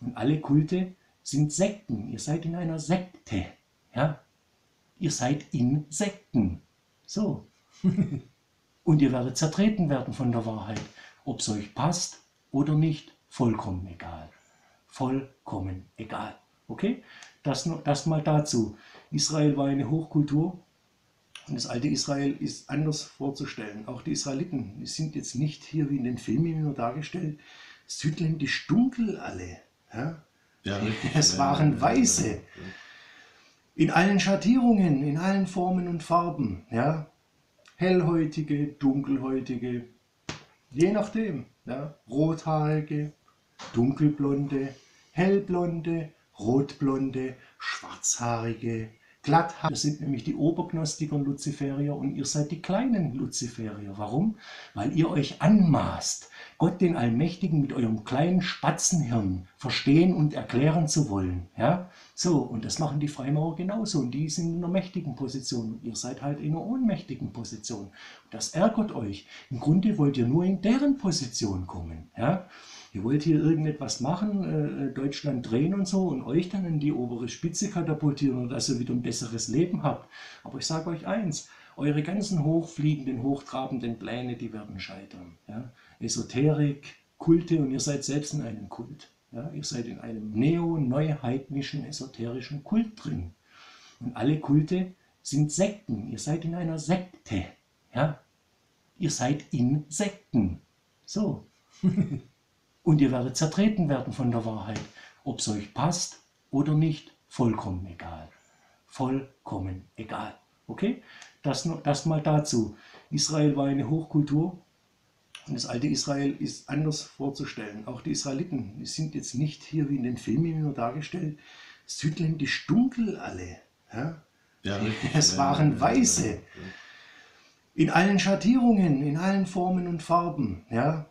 Und alle Kulte sind Sekten. Ihr seid in einer Sekte. Ja? Ihr seid in Sekten. So. Und ihr werdet zertreten werden von der Wahrheit. Ob es euch passt oder nicht, vollkommen egal. Vollkommen egal. Okay? Das, das mal dazu. Israel war eine Hochkultur und das alte Israel ist anders vorzustellen. Auch die Israeliten die sind jetzt nicht hier wie in den Filmen nur dargestellt, südländisch dunkel alle. Ja? Ja, es waren Weiße. In allen Schattierungen, in allen Formen und Farben. Ja? Hellhäutige, dunkelhäutige, je nachdem. Ja? Rothaarige, dunkelblonde, hellblonde, rotblonde, schwarzhaarige, Glatthaar. Das sind nämlich die Obergnostiker und Luziferier und ihr seid die kleinen Luziferier. Warum? Weil ihr euch anmaßt, Gott den Allmächtigen mit eurem kleinen Spatzenhirn verstehen und erklären zu wollen. Ja? So, und das machen die Freimaurer genauso und die sind in einer mächtigen Position. Ihr seid halt in einer ohnmächtigen Position. Das ärgert euch. Im Grunde wollt ihr nur in deren Position kommen. Ja? Ihr wollt hier irgendetwas machen, äh, Deutschland drehen und so und euch dann in die obere Spitze katapultieren und dass ihr wieder ein besseres Leben habt. Aber ich sage euch eins, eure ganzen hochfliegenden, hochtrabenden Pläne, die werden scheitern. Ja? Esoterik, Kulte und ihr seid selbst in einem Kult. Ja? Ihr seid in einem neo-neuheidnischen, esoterischen Kult drin. Und alle Kulte sind Sekten. Ihr seid in einer Sekte. Ja? Ihr seid in Sekten. So. Und ihr werdet zertreten werden von der Wahrheit. Ob es euch passt oder nicht, vollkommen egal. Vollkommen egal. Okay? Das, das mal dazu. Israel war eine Hochkultur und das alte Israel ist anders vorzustellen. Auch die Israeliten die sind jetzt nicht hier wie in den Filmen nur dargestellt, südländisch dunkel alle. Ja? Ja, es waren Weiße. In allen Schattierungen, in allen Formen und Farben. Ja?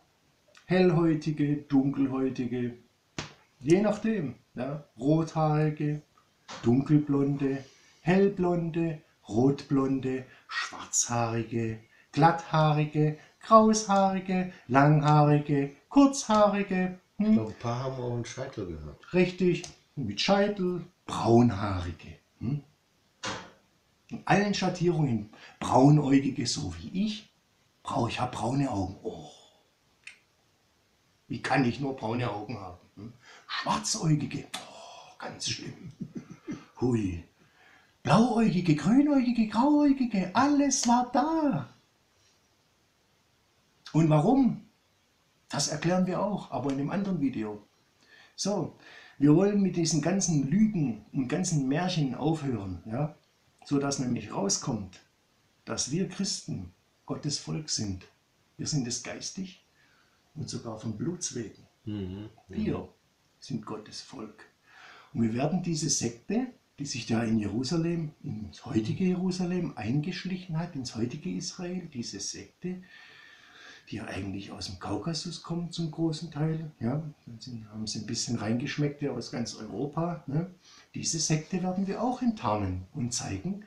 Hellhäutige, dunkelhäutige, je nachdem. Ja, rothaarige, dunkelblonde, hellblonde, rotblonde, schwarzhaarige, glatthaarige, kraushaarige, langhaarige, kurzhaarige. Hm? Ich glaube, ein paar haben auch einen Scheitel gehabt. Richtig, mit Scheitel, braunhaarige. Hm? In allen Schattierungen, braunäugige, so wie ich. Brau, ich habe braune Augen. Oh. Wie kann ich nur braune Augen haben? Hm? Schwarzäugige, oh, ganz schlimm. Hui. Blauäugige, grünäugige, grauäugige, alles war da. Und warum? Das erklären wir auch, aber in einem anderen Video. So, wir wollen mit diesen ganzen Lügen und ganzen Märchen aufhören, ja? so dass nämlich rauskommt, dass wir Christen Gottes Volk sind. Wir sind es geistig, und sogar von Blutswegen. Mhm. Wir sind Gottes Volk. Und wir werden diese Sekte, die sich da in Jerusalem, ins heutige Jerusalem eingeschlichen hat, ins heutige Israel, diese Sekte, die ja eigentlich aus dem Kaukasus kommt zum großen Teil, ja, dann haben sie ein bisschen reingeschmeckt ja, aus ganz Europa. Ne? Diese Sekte werden wir auch enttarnen und zeigen,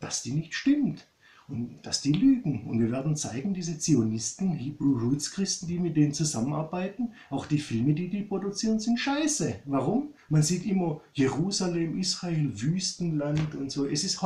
dass die nicht stimmt. Und dass die lügen. Und wir werden zeigen, diese Zionisten, Hebrew Roots Christen, die mit denen zusammenarbeiten, auch die Filme, die die produzieren, sind scheiße. Warum? Man sieht immer Jerusalem, Israel, Wüstenland und so. Es ist